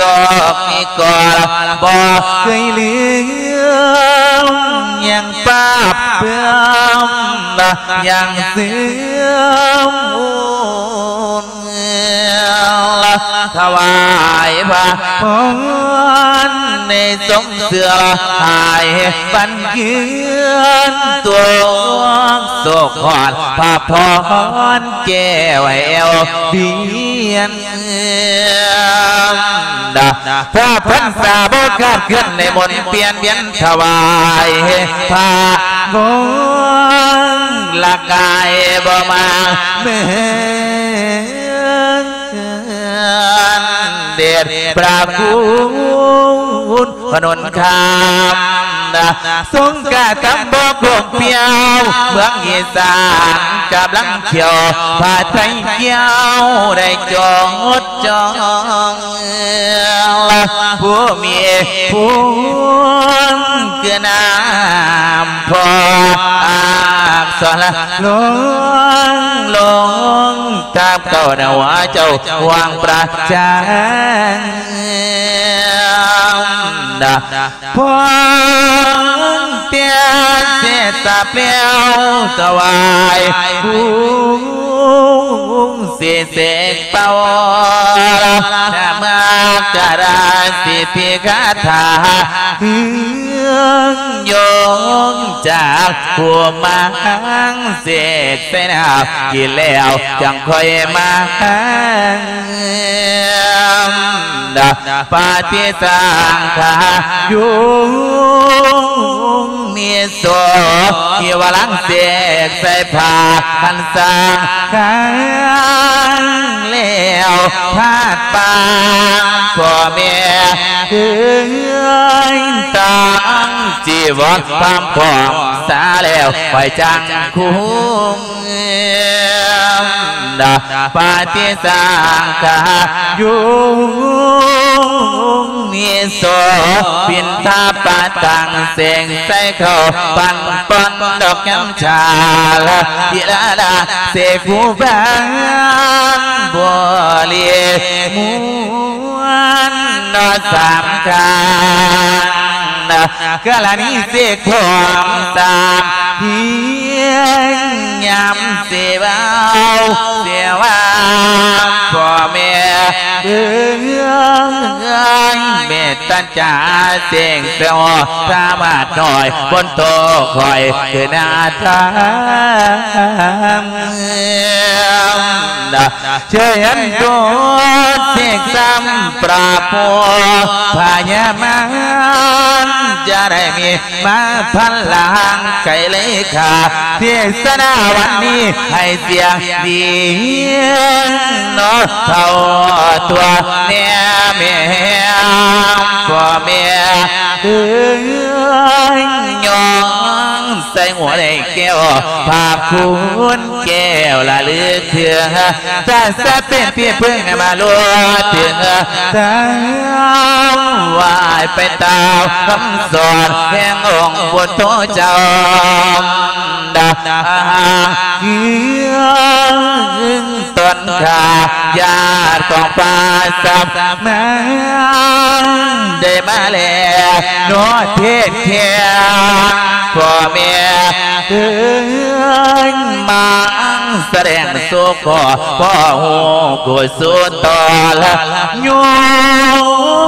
ประกอลบอกเคยลืมยังปาบเพื่อมยังเสื่อมอุ่นถวายพระ พรในสมเสือหายปันเกือนตัวโศกขอดพระพรแก้วแอวเบียนดาพระพันษาบกาดขึ้นในมนเปลี่ยนเวียนถวายพระกงละกายบ่มาเมื่อเดชประคุณ พนนคำนะสงกาตำบกลงเปียว เมืองอีสานกำลังเขียวผาไทยเกี่ยวได้จองอดจองผู้มีผู้คือน้ำพออาบสอนละลงลงตามเก่าหนาวาเจ้าวางประจันดา พงเตียเสตาเปียวถวายผู้เสเสกป่าธรรมากราสิพิคาถาโยงจากหัวมังเสกใส่หน้ากินแล้วจังคอยมา ดาปาฏิสังขายุงเมีโสที่วลังเสกใส่ผ้าพันสังขังแล้วพาดปางพ่อแม่เอ้ยตังจีวรความพร้อมสาแล้วไปจังคุ้ม ดาปาฏิสังขายุงมีโสปินทาปาตังเสงใส่เขาปันปอนดอกยำชาลาดิลาลาเสกูบังบัวเลียมวนนอสามคางกะละนี้เสกพร้อมสามเฮียงยำเสียเบา ว่าพ่อแม่เอ้ย เมตตาจ่าเสียงเสียวสาบาดหน่อยบนโตคอยคือนาทางเชิญตัวเสกซ้ำปราบปัวพายามานจะได้มีมาพันลางไก่เลยขาเทศนาวันนี้ให้เสียงดีนอเท่าตัวเนี่ยเมียพ่อเมียเอ้ยยองใส่หัวในแก้วภาพคุณแก้วละลือเถื่อถ้าจะเป็นเพียงพึ่งมาลัวถึงตาวายไปตามคำสอนแห่งองค์พุทธเจ้าดาเฮียงต้นขาญาติของป้าสับแม่งได้มาแล้วนอเทศแค่พ่อแม่ เอ้ยมาแสดงสุขพ่อหูกุศลต่อละโย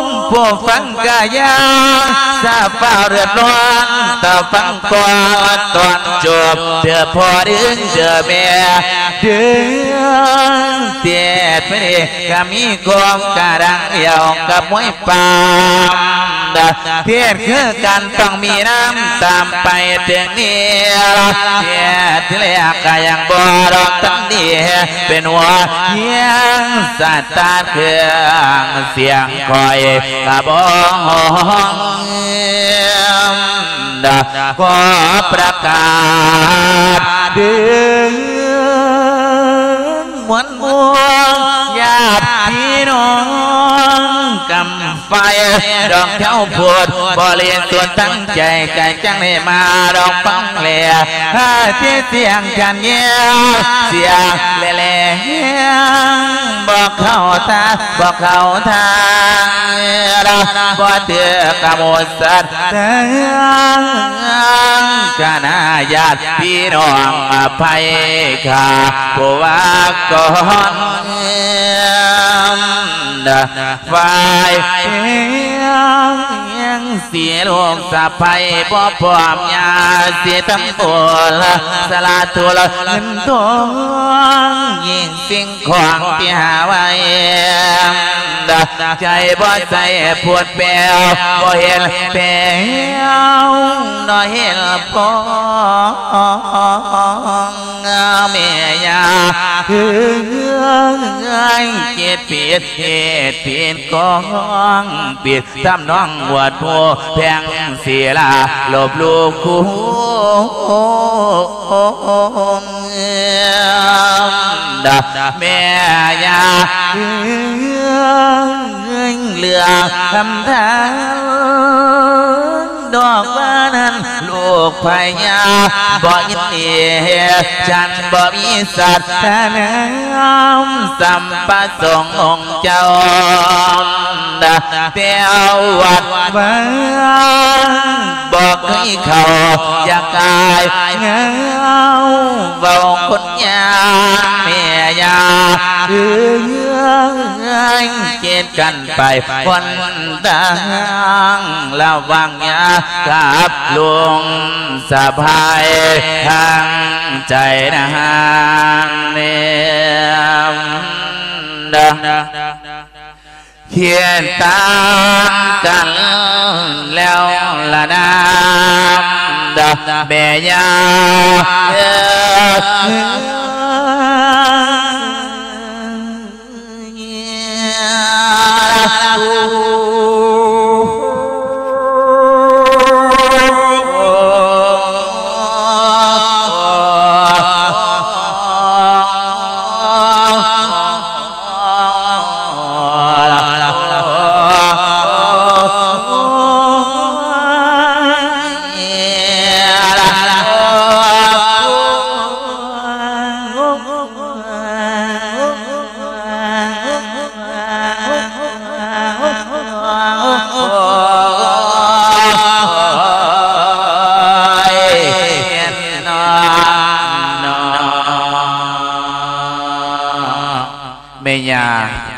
มผู้ฟังกายาทราบฝ้าเรือนร้อนต่อฟังก่อนตอนจบเดือพอดึงเดือแม่เดือเตียดไม่ได้ก็มีกองกระดังเหี่ยวกับมวยปามเทียดคือกันต้องมีน้ำตามไปถึงนี้เทียที่แรกกยังบ่รอกตั้งนี้เป็นหัวเฮียงสัตตาเครื่องเสียงคอยกระบองดาขอประกาศดึงมวนมวง ไฟดอกเท้าปวดบ่เรียนส่วนตั้งใจไก่จังให้มาดอกฟังเลียที่เสียงกันเงี้ยเสียงเล่เล่บอกเข้าตาบอกเข้าทางบ่เตือกระโมสัตว์กานาญาติพี่น้องอภัยข้าผู้ว่าก่อน ฝ่ายยังเสียลูกสะภัยบ่พร้อมยาเสียทั้งปวลสลาตัวละเงินทองยิ่งสิ่งของที่หาไว้ใจบ่ใจปวดแปวบ่เห็นแปวน้อยเห็นพองเมียาคือเกียดเปียดเหตุเปียดกองเปียดทำน้องหวดโมแพงเสียลาลบลูกคู่ดาแม่ยา เหลือคำทางดอกว่านั้นลูกพญาบ่ยินดีฉันบ่มีสัตว์แท้น้ำสัมปะสงฆ์องค์เจ้าเตียววัดว่าบอกให้เขาองเบาคนเมียยาเอื้อเกียดกันไปคนต่างระวังยากับลุงสะพายทางใจนะฮะเนี่ยเขียนตามกันแล้วละน้ำดาเบียา তারা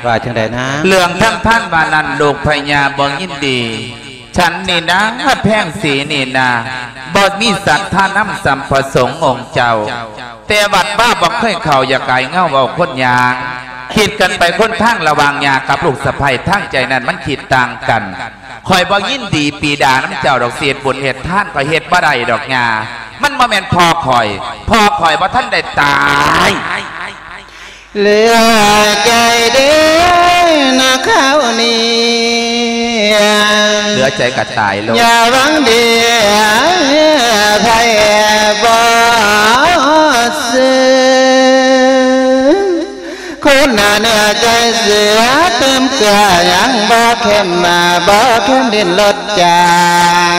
ว่าจังไดนะเรื่องทั้งท่านบานันลูกพญาบ่ยินดี ฉันนี่นะแพงสีนี่นะบ่มีสัตว์ท่าน้ำสัมผสงองค์เจ้า แต่วัดบ้าบอกเคยเข่าอย่าไก่เง่าเอาคนยางคิดกันไปคนทั้งระวางยากับลูกสะใภ้ทั้งใจนั้นมันคิดต่างกันคอยบ่ยินดีปีดาน้ำเจ้าดอกเสียดบุญเหตุท่านก็เหตุบ่ได้ดอกยามันบ่แมนพอคอย พอคอยบ่ท่านได้ตาย เหลือใจเด้นะเขานี่เหลือใจกัดตายลงอย่าหวังดีไทยบ่ซื้อคนหน้าเนื้อใจเสือเติมเกลือยังบ่เข้มมาบ่เข้มดินลดจาง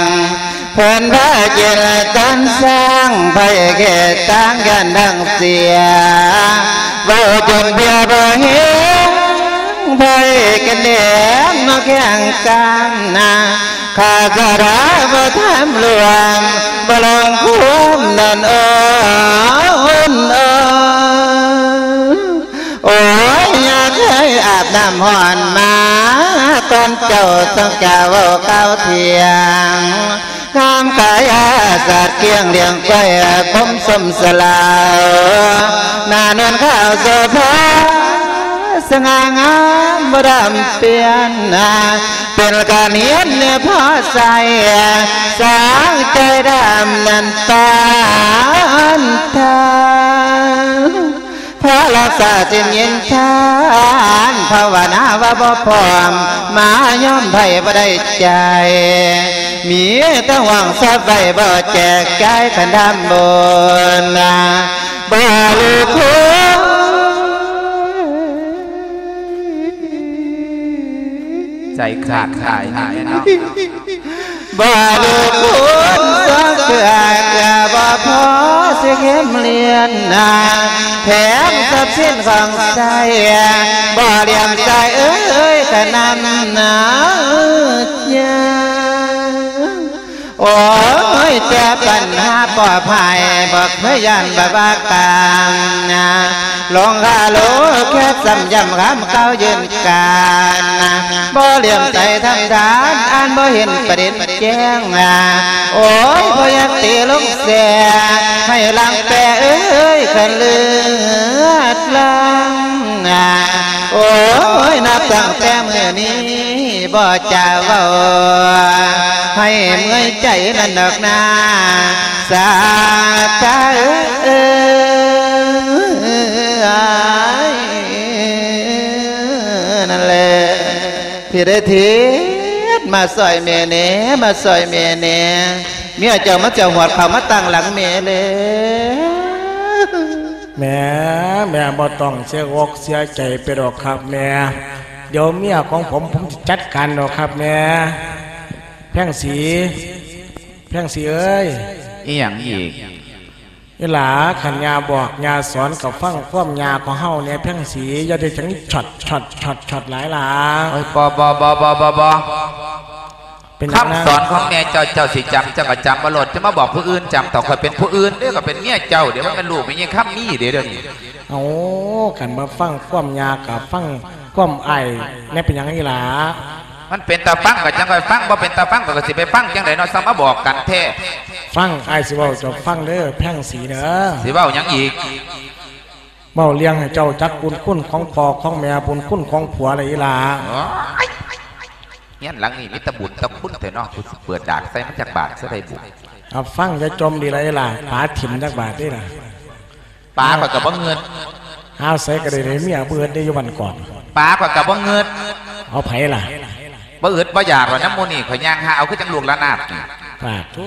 เพิ่นพาเจรตันสร้างไปแก่ต่างกันดังเสียเว้าจนเพียบ่เห็นไปกันเด่นมาแข่งกันนะข้าสาราบ่ทำรวมบ่ลองควมนันเอินเอินโอ้ยอยากให้อาบน้ำห่อนมาก่อนเจ้าต้องกล่าวเก้าเทียง ข้ามกายาสัตว์เกียงเลี้ยงไปผมสมสลาวหน้านวลข้าวโซฟาสง่างามบดำเปลี่ยนนาเป็นการเห็นเนื้อพ่อใสสางใจดำนันตาอันทานพระรักษาจินย็นทานภาวนาว่าบ่พร้อมมาย่อมไผ่บ่ได้ใจ มีแต่หวังทรัพย์ไว้บ่แจกใจายขันดำบนนาบ่ลูกคุณใจขาดขายนี่เนาะบ่ลูกคุณสักเกือเกือบ่พอสิเข้มเลียนนาแถมทรัพย์สินของใจบ่เลี้ยงใจเอ้ยขนำหนาเยา โอ้ยเจะปัญหาปลอดภัยบอกพยันบาบากามนะลงคาโลแค่ซ้ำยำคำเก้ายืนการนะบ่เหลี่ยมใจทำทานอ่านบ่เห็นประเด็นแจ้งนะโอ้ยพยักตีลงเสียให้ลังแปรเอ้ยขันเลือดลังนะโอ้ยนับตั้งแต่เมื่อนี้บ่จะเว้า เมื่อยใจนั่นดอกนาสาธาเอ้ยนั่นแหละพี่ได้ทีมาซอยเมเน่มาซอยเมเน่เมียเจ้ามาเจ้าหัวเขามาตั้งหลังเมเลยแม่แม่บ่ต้องเสียอกเสียใจไปดอกครับแม่เดี๋ยวเมียของผมผมจะจัดการดอกครับแม่ แพงสี แพงสีเอ้ยอีหยังอีกอีหลาขันยาบอกยาสอนกับฟังความยาของเฮาเนี่ยแพงสีอย่าได้จังช็อตช็อตช็อตช็อตหลายหลาโอ้ยบอบอบอบอบอบอเป็นอย่างนั้นคำสอนของแม่เจ้าเจ้าสิจำเจ้าก็จำบรดจะมาบอกผู้อื่นจำต่อคอยเป็นผู้อื่นเดี๋ยวก็เป็นเมียเจ้าเดี๋ยวมันเป็นลูกไม่ยังข้ามมีเดี๋ยวเดี๋ยวนี้เอาขันมาฟังความยากับฟังความไอเนี่ยเป็นอย่างอีหลา มันเป็นตาฟังกับจังคอยฟังบ่เป็นตาฟังก็สิไปฟังจังไดเนาะซ้ำมาบอกกันแท้ฟังไอสิเว้าจะฟังเด้อแพงสีเด้อสิเว้าหยังอีกเบ้าเลี้ยงให้เจ้าจักบุญคุณของพ่อของแม่บุญคุณของผัวอะไรอีหลาอ๋อเนี่ยหลังนี้มิตรบุญตะคุณเถอะเนาะกูสิเปิดดากใส่มันจากบาทซะได้บุญเอาฟังจะจมดีไรล่ะป๋าถิ่มจักบาทได้ล่ะปลาก็กับบ่เงินเอาใส่กระเดยเมียเบื่อได้อยู่วันก่อนปลาก็กับบ่เงินเอาไผล่ะ บ่อึดบ่อยากหรอกน้ำมูนี่ข่อยย่างหาเอาคือจังลูกละนาดนี่ปาดโอ้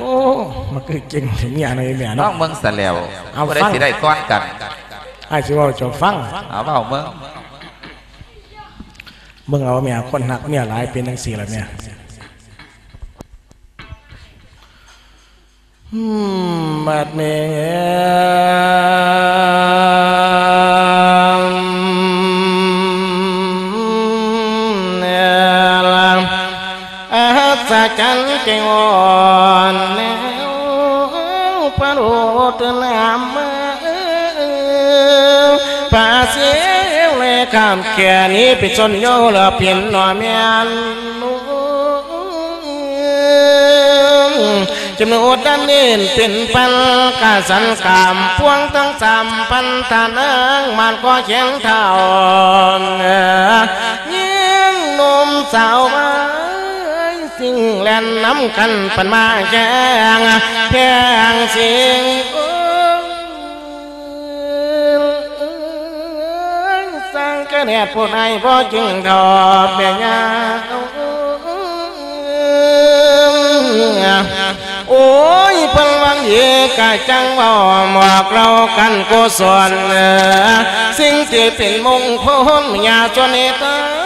มันคือเก่งถึงเมียในเมียน้อเนาะ งเมืองสะแล้วเอาบ่ได้ฟัง สิได้ก้อนกัน ไอ้สิเว่าจะฟังเอาเว้าเมืองเบิ่งเอาเมียคนหักเมียหลายเป็นจังสี่ละเมียอืมบัดเมีเนี่ย จงอ่อนแนวปะโรดนามมาป่าเสียวเลข้ามแค่นี้ไปจนโยเหลือเพียนหน่อเมียนจำนวนดันเน้นเป็นปันกาสันกามพวงทั้งสามพันทานังมันก็เขียนเท่ายิ่งหนมสาวมา สิ่งแล่นน้ำกันปันมาแจงแพงเสียงสร้างกระแดดผู้ใดบ่จึงทอดแม่ยาโอ้ยเพิ่นวังเดีกะจังเว่าหมอกเรากันกุศลสิ่งที่เป็นมงคลอย่าจนให้ตามโลมสร้างกุมกวางทานเสียดำเติมสมุนตผู้ที่บนให้พ้นพอผู้เปินโมนา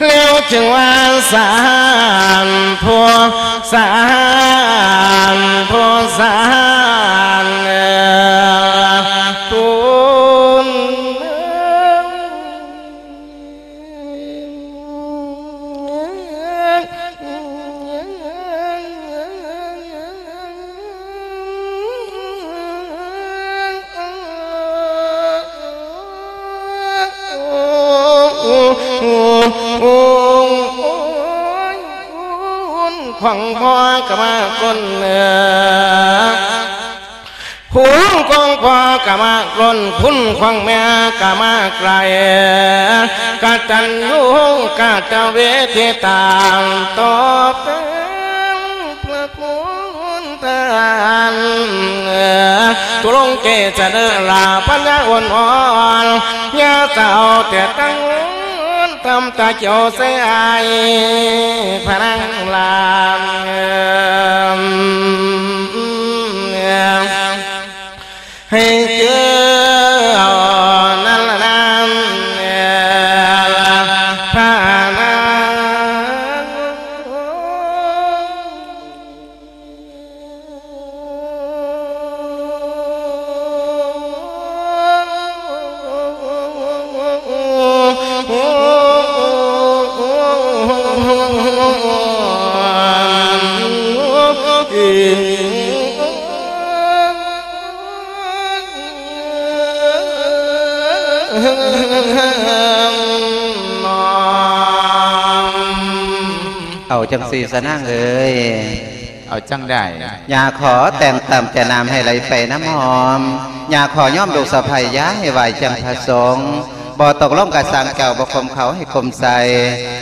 นแล้วจึงว่า ขวังพ่อกะมาก้นเนื้อหูกองพ่อกะมาก้นคุณขวังแม่กะมาไกลกะจันยูกะจะเวทีตามตอบแทนพระคุณทานตุลงเกจะเดินลาปัญญาอ่อนอ่อนยาเต่าแต่ตั้ง ทำตาเจียวเสี เอาจังสีสนั่งเอ้ยเอาจังได้อย่าขอแต่งตามจะนำให้ไหลไปน้ำหอมอย่าขอย่อมดูสะพายย้าให้ไหวจังพระสงฆ์บ่ตกล่มกะสังเก่าบ่คมเขาให้คมใส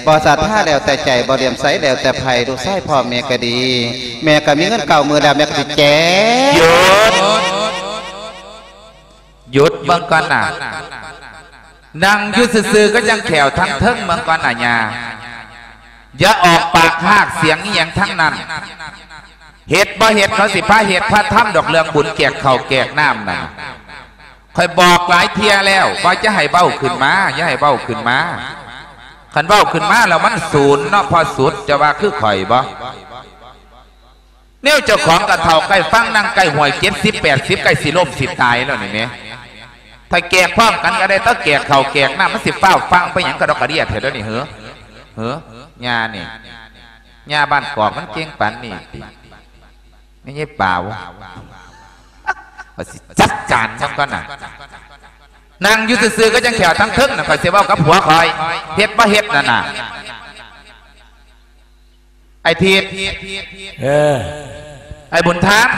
บ่สัตว์ท่าแล้วแต่ใจบ่เดียมใสแล้วแต่ไผ่ดูไส้พ่อแม่ก็ดี แม่ก็มีเงินเก่ามือดำแม่ก็สิแจ้งหยุดหยุดเมืองก่อนน่ะนั่งอยุซื่อๆก็ยังแขวทั้งเทิงเมืองก่อนน่ะยา อย่าออกปากหากเสียงอหย่างทั้งนั้นเหตุบ่เหตุเขาสิพาเหตุพาถ้ำดอกเรืองบุญแกกเข่าแกกน้ำน่ะคอยบอกหลายเทียแล้วว่าจะให้เบ้าขึ้นมาอย่าให้เบ้าขึ้นมาขันเบ้าขึ้นมาแล้วมันศูนย์เนาะพอสุดจะว่าคือข่อยบ่เนี่ยเจ้าของกระเท่าใกล้ฟังนั่งใกล้หวยเจ็ดสิบแปดสิบใกล้สิล่มสิตายแล้วนี่เนี่ยถ้าแกกพร้อมกันก็ได้ต้องแกกเข่าแกกหน้ามันสิเฝ้าฟังไปอย่างกระดกกระเดียเถอะเดี๋ยวนี่เหรอเหรอ ยานี่ยาบ้านกอกมันเก่งปันนี่ติไม่ใช่เปล่าวะว่าสิจัดการมันก่อนน่ะนางอยุซื่อๆก็ยังแขวทั้งเทึงน่ะคอยเสียเว่ากับผัวคอยเฮ็ดบ่เฮ็ดนั่นน่ะไอ้ทีดเออไอ้บุญทาม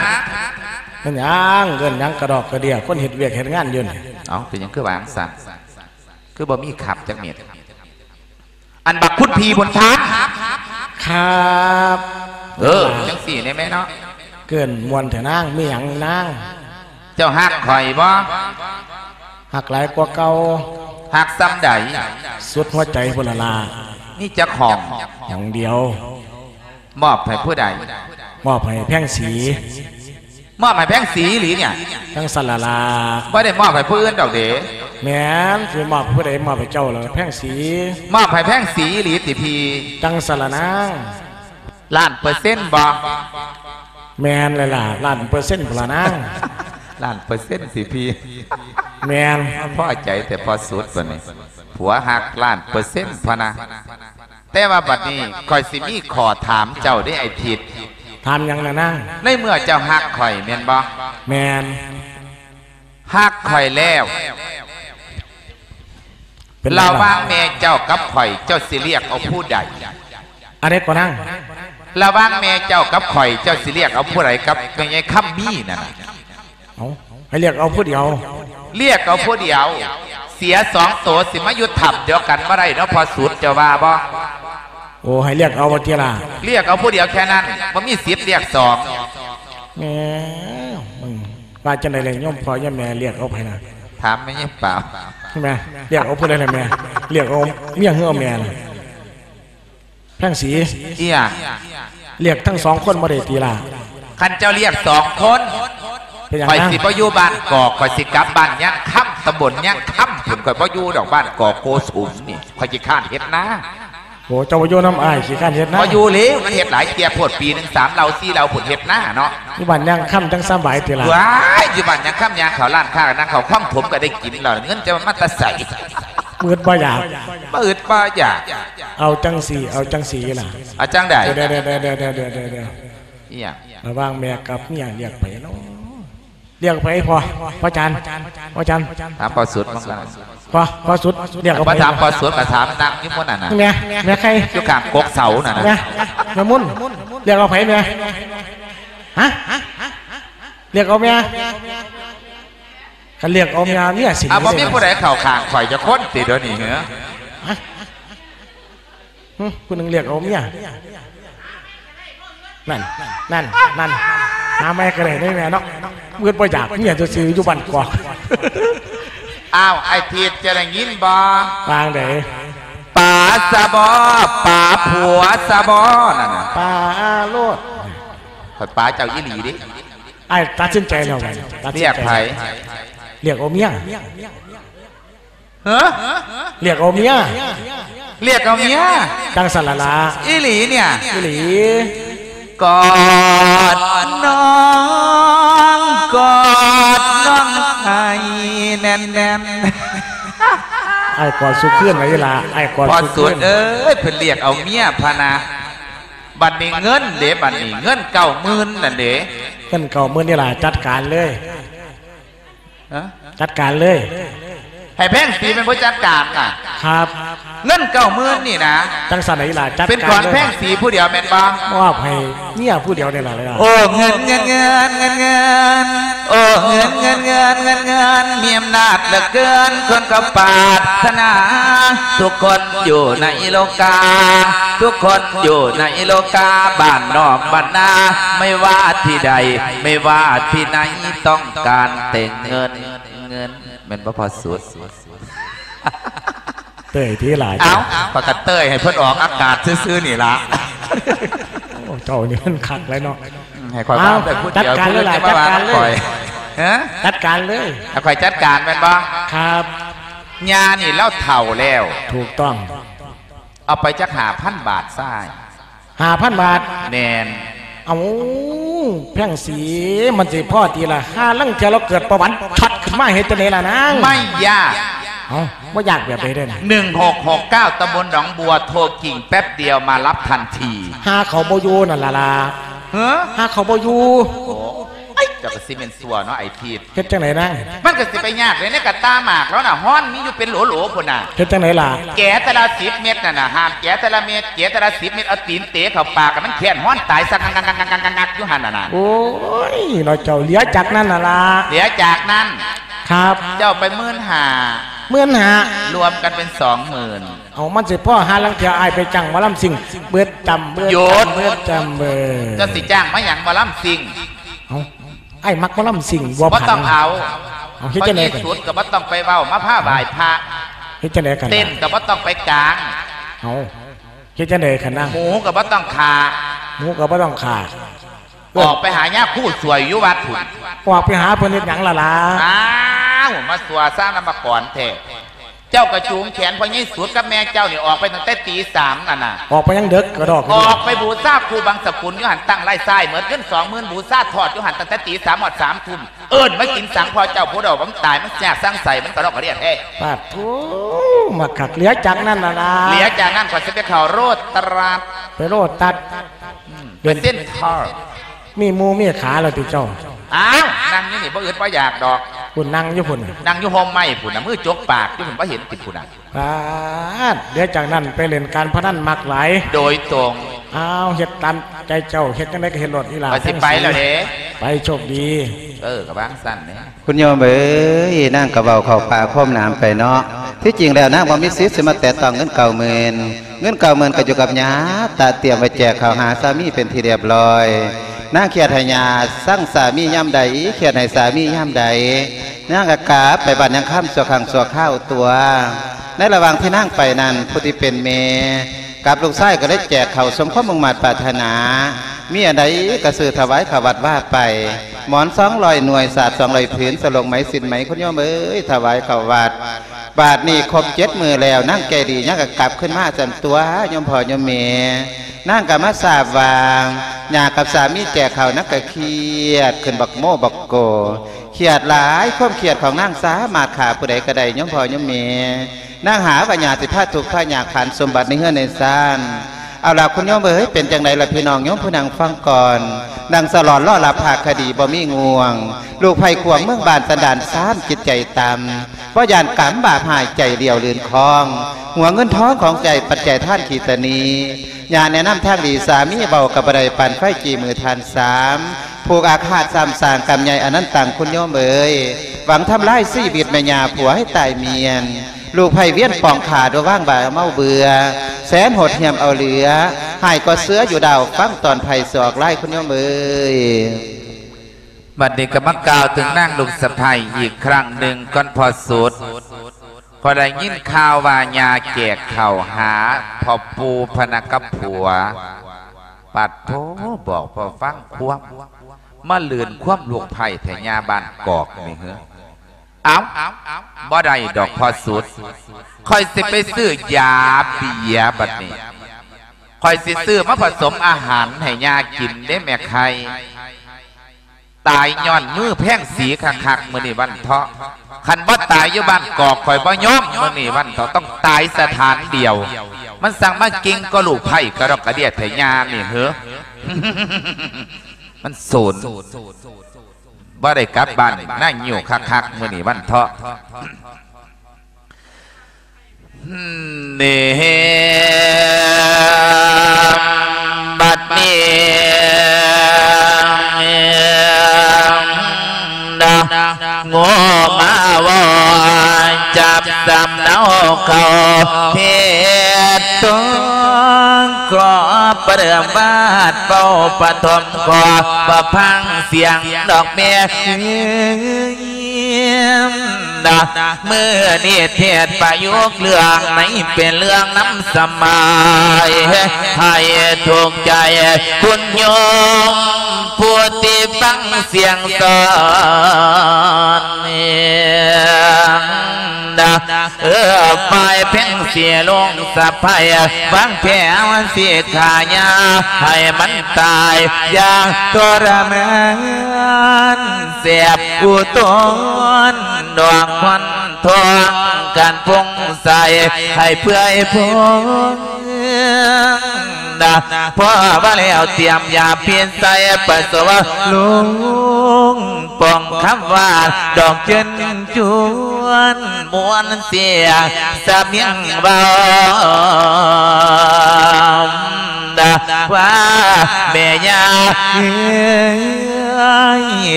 มันยังเกินยังกระดอกกระเดียคนเห็ดเวียกเห็ดงานอยืนเอาเป็นหยังคือวางสั่นคือบ่มีขับจักเม็ด อันบักคุณพีบนทางครับ เออจังสี่ได้ไหมเนาะเกินมวนเถอะนางมีหยังนางเจ้าหักข่อยบ่หักหลายกว่าเก่าหักซ้ำใดสุดหัวใจพุ่นละลานี่จะของอย่างเดียว มอบให้ผู้ใดมอบให้แพ่งสี มอบให้แพงสีหรือเนี่ยทั้งสันละลาบ่ได้มอบให้ผู้อื่นดอกเด๋แม่นสิมอบผู้ใดมอบให้เจ้าเหรอแพงสีมอบให้แพงสีหลีติพีจังสละนางล้านเปอร์เซ็นต์บ่แมนเลยล่ะล้านเปอร์เซ็นต์พละนางล้านเปอร์เซ็นต์สิพีแมนพ่อใจแต่พอสุดวันนี้ผัวหักล้านเปอร์เซ็นต์พะนะแต่ว่าบัดนี้คอยสิมีขอถามเจ้าได้ไอ้ทิด ทำหยังนะนางในเมื่อเจ้าหักข่อยแม่นบ่แมนหักข่อยแล้วเป็นเราไรว่าล่ะแม่เจ้ากับข่อย เจ้าสิเรียกเอาผู้ใดอะไรก็นั่งระหว่างแม่เจ้ากับข่อย เจ้าสิเรียกเอาผู้ใดกับแม่ยายค่ำมีนั่นน่ะเอาให้เรียกเอาผู้เดียว เรียกเอาผู้เดียว เสียสองตัวสิมายุดถับเดียวกันเมื่อไรเนาะพอสุดจะว่าบ่ โอ้ให้เรียกเอาวันที่ละเรียกเอาผู้เดียวแค่นั้นมันมีสิทธิ์เรียกสองแหมมึงว่าจังไดเลยย่อมพอย่อมแม่เรียกเอาไปนะถามไม่ยังเปล่าใช่ไหมเรียกเอาผู้ใดเลยแม่เรียกเอาเมียเฮือเอาแม่น่ะแพงสีเอียเรียกทั้งสองคนมาได้ตีละคันเจ้าเรียกสองคนเป็นอย่างข่อยนั้นสิบ่อยู่บ้านกอกข่อยสิกลับบ้านย่างค่ำตำบลย่างค่ำผมข่อยบ่อยู่ดอกบ้านกอกโกสุมนี่ข่อยสิข้านเฮ็ดนา โอ้เจ้าโยน้ำอายขี้ข้านเห็ดนะพออยู่เลยมันเห็ดหลายเกียร์ปวดปีหนึ่งสามเราซี่เราผลเห็ดหน้าเนาะยี่บันยังค่ำจังสบายตีละว้ายยี่บันยังค่ำยางเขาล้านข้ากันนะเขาคว่ำผมก็ได้กินเราเงินจะมาตะใส่เปิดป้าอยากเปิดป้าอยากเอาจังสีเอาจังสีล่ะอาจังได้เดี๋ยวเดี๋ยวเดี๋ยวเดี๋ยวเดี๋ยวเดี๋เดี๋ยวอย่างระวังแม่กับเนี่ยเรียกไปเนาะเรียกไปพอพ่อจันพ่อจันพ่อจันถามพอสุดมั้ง พอพอสุดเรียกเอามาไปถามพอสุดมาถามนั่งอยุ่บนนั่นน่ะแม่แม่ใครอยู่ข้างกกเสาน่ะแม่นะแม่มุ่นเรียกเอาไปแม่ฮะเรียกเอาแม่กันเรียกเอาแม่เนี่ยสิอะบ่มีผู้ใดเข้าข้างข่อยจะค้นติเดี๋ยวนี้เหรอหึคุณนึงเรียกเอาเมียนั่นนั่นนั่นหาแม่ก็ได้ได้แม่เนาะมืดบ่อยากเมียจะซื้ออยู่บ้านกอก อ้าวไอ้ทีดจะได้ยินบ่ปางเด๋ป๋าสะบอป๋าผัวสะบอนั่นน่ะปลาโลดข่อยป๋าเจ้าอีหลีดิไอ้ตัดสินใจแล้วไงตัดสินเรียกใจไผเรียกเอาเมียเฮ้อเรียกเอาเมียเรียกเอาเมียจังสันละลาอีหลีเนี่ยอีหลีกอดน้องกอดน้องให้ แน่นแน่นไอ้กอดสุขึ้นไหนล่ะไอ้กอดพอสุสุลื่ดนเอ้ยเพิ่นเรียกเอาเมียพะนาบัดนี้เงินเด้บัดนี้เงินเก้าหมื่นนั่นเด้เงินเก่ามื่อนี่ล่ะจัดการเลยจัดการเลย ให้แพงสีเป็นผู้จัดการน่ะครับเงินเก้าหมื่นนี่นะจังสันไหนล่ะจัดเป็นการก่อนเลยแพงสีผู้เดียวแม่นบ่มอบให้เมียผู้เดียวนี่ล่ะเลยล่ะโอ้เงินเงินเงินเงินเงินโอ้เงินเงินเงินเงินเงินมีอำนาจเหลือเกินคนก็ปรารถนาทุกคนอยู่ในโลกา ทุกคนอยู่ในโลกาบ้านนอกบ้านนาไม่ว่าที่ใด ไม่ว่าที่ไหนต้องการแต่เงินเงินแมันบ่พอสุด เตยที่หลายเอาปากกาเตยให้เพิ่นออกอากาศซื่อๆนี่ละโอ้เจ้านี่มันขัดเลยเนาะให้คอยเอาว่าแต่พูดเดียวจัดการเลยล่ะพูดจัดการเลยคอยฮะจัดการเลยให้คอยจัดการแม่นบ่ครับยานี่เล่าเถ่าแล้ว ถูกต้อง เอาไปจักหาพันบาทซ้ายห้าพันบาทแนน เอาแพ่งสีมันสิพ่อตีละห้าลังเทเราเกิดประวันช็อตขึ้นมาเฮ็ดจังไดล่ะนางไม่ยากเอาบ่อยากแบบใดเด้อนะ1669ตำบลหนองบัวโทรกิ่งแป๊บเดียวมารับทันทีหาเขาบ่อยู่นั่นล่ะล่ะเฮ้อหาเขาบ่อยู่โอ้ไอ้ เจะกระซิเป็นสัวเนาะไอ้พีดเฮ็ดจังไดนางมันก็สิไปยากเลยในกระตาหมากแล้วน่ะฮ้อนมีอยู่เป็นโหลๆพุ่นน่ะเฮ็ดจังไดล่ะแกะแต่ละสิบเม็ดน่ะนะห้ามแกะแต่ละเม็ดแกะแต่ละสิบเม็ดเอาตีนเตะเข้าปากกับมันแขนห้อนตายสักงักงักงักงักงักงักอยู่หันน่ะนะโอ้ยเราเจ้าเหลียจากนั่นน่ะล่ะเดี๋ยวจากนั้นครับ เจ้าไปหมื่นหาเมื่อนหารวมกันเป็นสองหมื่นเอามันสิพ่อหาลังเทียอายไปจังหมาลำสิงเบิดจำเบิดหยุจำดเบิดจำเบิดเจ้าสิจ้างมาอย่างมาล่ำซิงเอา ไอ้มักหมาลำสิงบัวบ่ผันต้องเอาเอาเฮ็ดเพจังราะไดยี่กันสุดก็บ่ต้องไปเว้ามาผ้าบ่ายพระเฮ็ดจังไดกันเต้นก็บ่ต้องไปกลางเอาเฮ็ดจังไดกันนะหมูก็บ่ต้องคาหมูก็บ่ต้องขาดออกไปหาญาคู่สวยอยู่วัดผุนออกไปหาเพิ่นเฮ็ดหยังล่ะล่ะอ้ายาวมาสัวสร้างน้ำมาก่อนเถอะ เจ้ากระจูงแขนพ่อยี่สุดกับแม่เจ้าเนี่ยออกไปตั้งแต่ตีสามนั่นน่ะออกไปยังเด็กกระดอกออกไปบูซาครูบางสกุลยุหันตั้งไล่ไส้เหมือนเงินสองหมื่นบูซาถอดยุหันตั้งแต่ตีสามหมดสามทุ่มเอิญมากินสังพอเจ้าผู้เดาบังตายมันแจกสร้างใส่มันกระดอกกระเดียดเฮ้ปาดโถมาขักเหลียจากนั่นนะนะเหลียจากนั้นกว่าจะไปเข่าโรดตราดไปโรดตัดเป็นเส้นทอร์มีหมูมีขาแล้วติเจ้า อ้าวนั่งนี่นี่บ่อื่นบ่อยากดอกคุณนั่งอยู่พุ่นนั่งอยู่โฮมไม่ผุนนะมือจกปากอยู่ผุนบ่เห็นติดผุนนะปาดเดี๋ยวจากนั้นไปเล่นการพนันมักหลายโดยตรง อ้าวเฮ็ดตามใจเจ้าเฮ็ดจังไดก็เฮ็ดรถอีหลาไปสิไปแล้วเด้ ไปโชคดี เออกับบ้างสั้นเนี่ยคุณโยมเอ้ยนั่งกระเบาเข่าป่าโค้มน้ำไปเนาะที่จริงแล้วนางบ่มีสิทธิ์สิมาแตะต้องเงินเก่าหมื่นเงินเก่าหมื่นก็อยู่กับยาตาเตรียมไว้แจกข่าวหาสามีเป็นที่เรียบร้อย นางเขียดให้ยาสร้างสามีย่ำใดเขียดให้สามีย่ำใดนางกะกาไปบัดยังข้ามสัวขังสัวข้าวตัว ในระหว่างที่นั่งไปนั้นผู้ที่เป็นเมกับลูกชายก็ได้แจกเขาสมความมุ่งมาตรปรารถนา มีอะไรกระสือถวายขวัดว่าไป หมอนสองลอยหน่วยศาสตร์สองลอยผืนสลงไหมสินไหมคุณโยมเอ้ยถวายขวัด บาทนี้ครบเจ็ดมือแล้วนั่งแกดียังกับกลับขึ้นมาจันตัวยมพ่อยมเมนั่งกับมาสาบวางอยากกับสามีแจกเขานักกะเครียดขึ้นบักโม่บักโกเครียดหลายความเครียดของนั่งสามาขาผู้ใดก็ไดยมพ่อยมเมนั่งหาปัญญาสิพาถูกพาอยากขันสมบัติในเฮือนในซาน เอาล่ะคุณโยมเอ้ยเป็นจังไดล่ะพี่น้องโยมผู้นังฟังก่อนนางสลอนล่อหลับภาคคดีบ่มีงวง ลูกไผ่ขวงเมืองบานสันดานซ้านจิตใจต่ำเพราะยานกำบาปหายใจเดียวลืนคลอง หัวเงินท้องของใจปัจจัยท่านขีตนียาแนะนำทางดีสามีเบากับบไดปันไฟจีมือทานสามผูกอาฆาตสามสางกำใหญ่อันนั้นต่างคุณโยมเอ้ยหวังทำลายซี่บิดแม่ยาผัวให้ตายเมียน ลูกไผ่เวียนปองขาดว่างบ่าเมาเบื่อ แสนหดเหียมเอาเหลือ หายก็เสื้ออยู่ดาวฟังตอนไผ่สอกไล่คุณโยมเอ้ยบัดนี้ก็มกาวถึงนั่งลูกสะใภ้อีกครั้งหนึ่งก่อนพอสุดพอได้ยินข่าวว่ายาแจกเข่าหา พอปูพนักกับผัว ปัดโทบอกพอฟังควมมาเลือนควมลูกไผ่แถยาบ้านกอกนี่เหรอ เอาบ่ได้ดอกพอสุดคอยสิไปซื้อยาเบียบัดนี้คอยสิซื้อมาผสมอาหารให้ยากินได้แม่ใครตายย้อนมือแพ่งสีคักๆมือนี่วันเทาะคันบ่ตายอยู่บ้านกอกคอยบ่ยอมมือนี่วันเทาะต้องตายสถานเดียว มันสั่งมากิงก็ลูกไผ่กระดกกระเดียดไถยานี่เหรอมันสูน บ่ได้กลับบ้านนั่งอยู่คักๆมือนี่วันเทาะเนบัดนี้นะโง่มาว่าจับสำเนาเขาเพชรต้องกรอบ ประเดิมบาดเป้าปฐมกอประพังเสียงดอกเมีย นะเมื่อนี่เทศประยุกเรื่องไหนเป็นเรื่องน้ำสมายให้ถูกใจคุณโยมผู้ที่ฟังเสียงสอนนะเออไปเพ่งเสียลงสะพายบางแผลวันเสียขายาให้มันตายอย่างทรมานเสียบอุตนดวงวันทองการพงใส่ให้เพื่อให้พง นะพ่อว่าแล้วเตรียมยาเปลี่ยนใส่ปัสสาวะลุงปองคำว่าดอกเจนจวนมวนเสียสะเมียงเบาดาว่าแม่ยา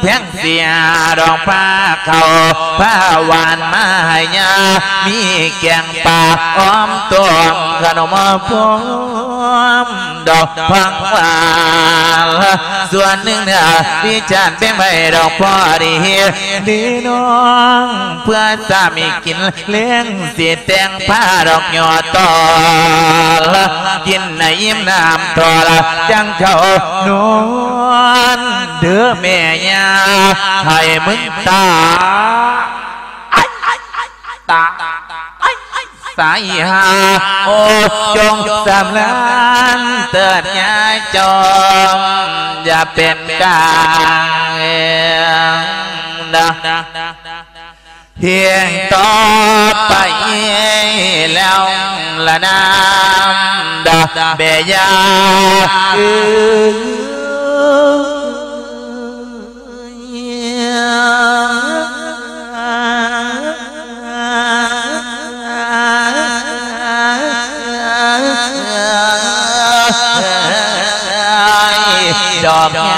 เพียงเสียดอกผ้าเขาผ้าหวานมาให้ยามีแกงป่าอ้อมต้มขนมพวมดอกพังวานส่วนหนึ่งเนี่ยพี่จานเป็นไม่ดอกพอดีดีน้องเพื่อสามีกินเลี้ยงสีแตงผ้าดอกยอต่อกินในยิ้มน้ำทอละจังเขานวลเด้อแม่ยาให้มึงตา สายหาโอจงสำลานเติดยาจอมอย่าเป็นกลางนะเพียงต่อไปแล้วละน้ำดาเบยา ดอกยา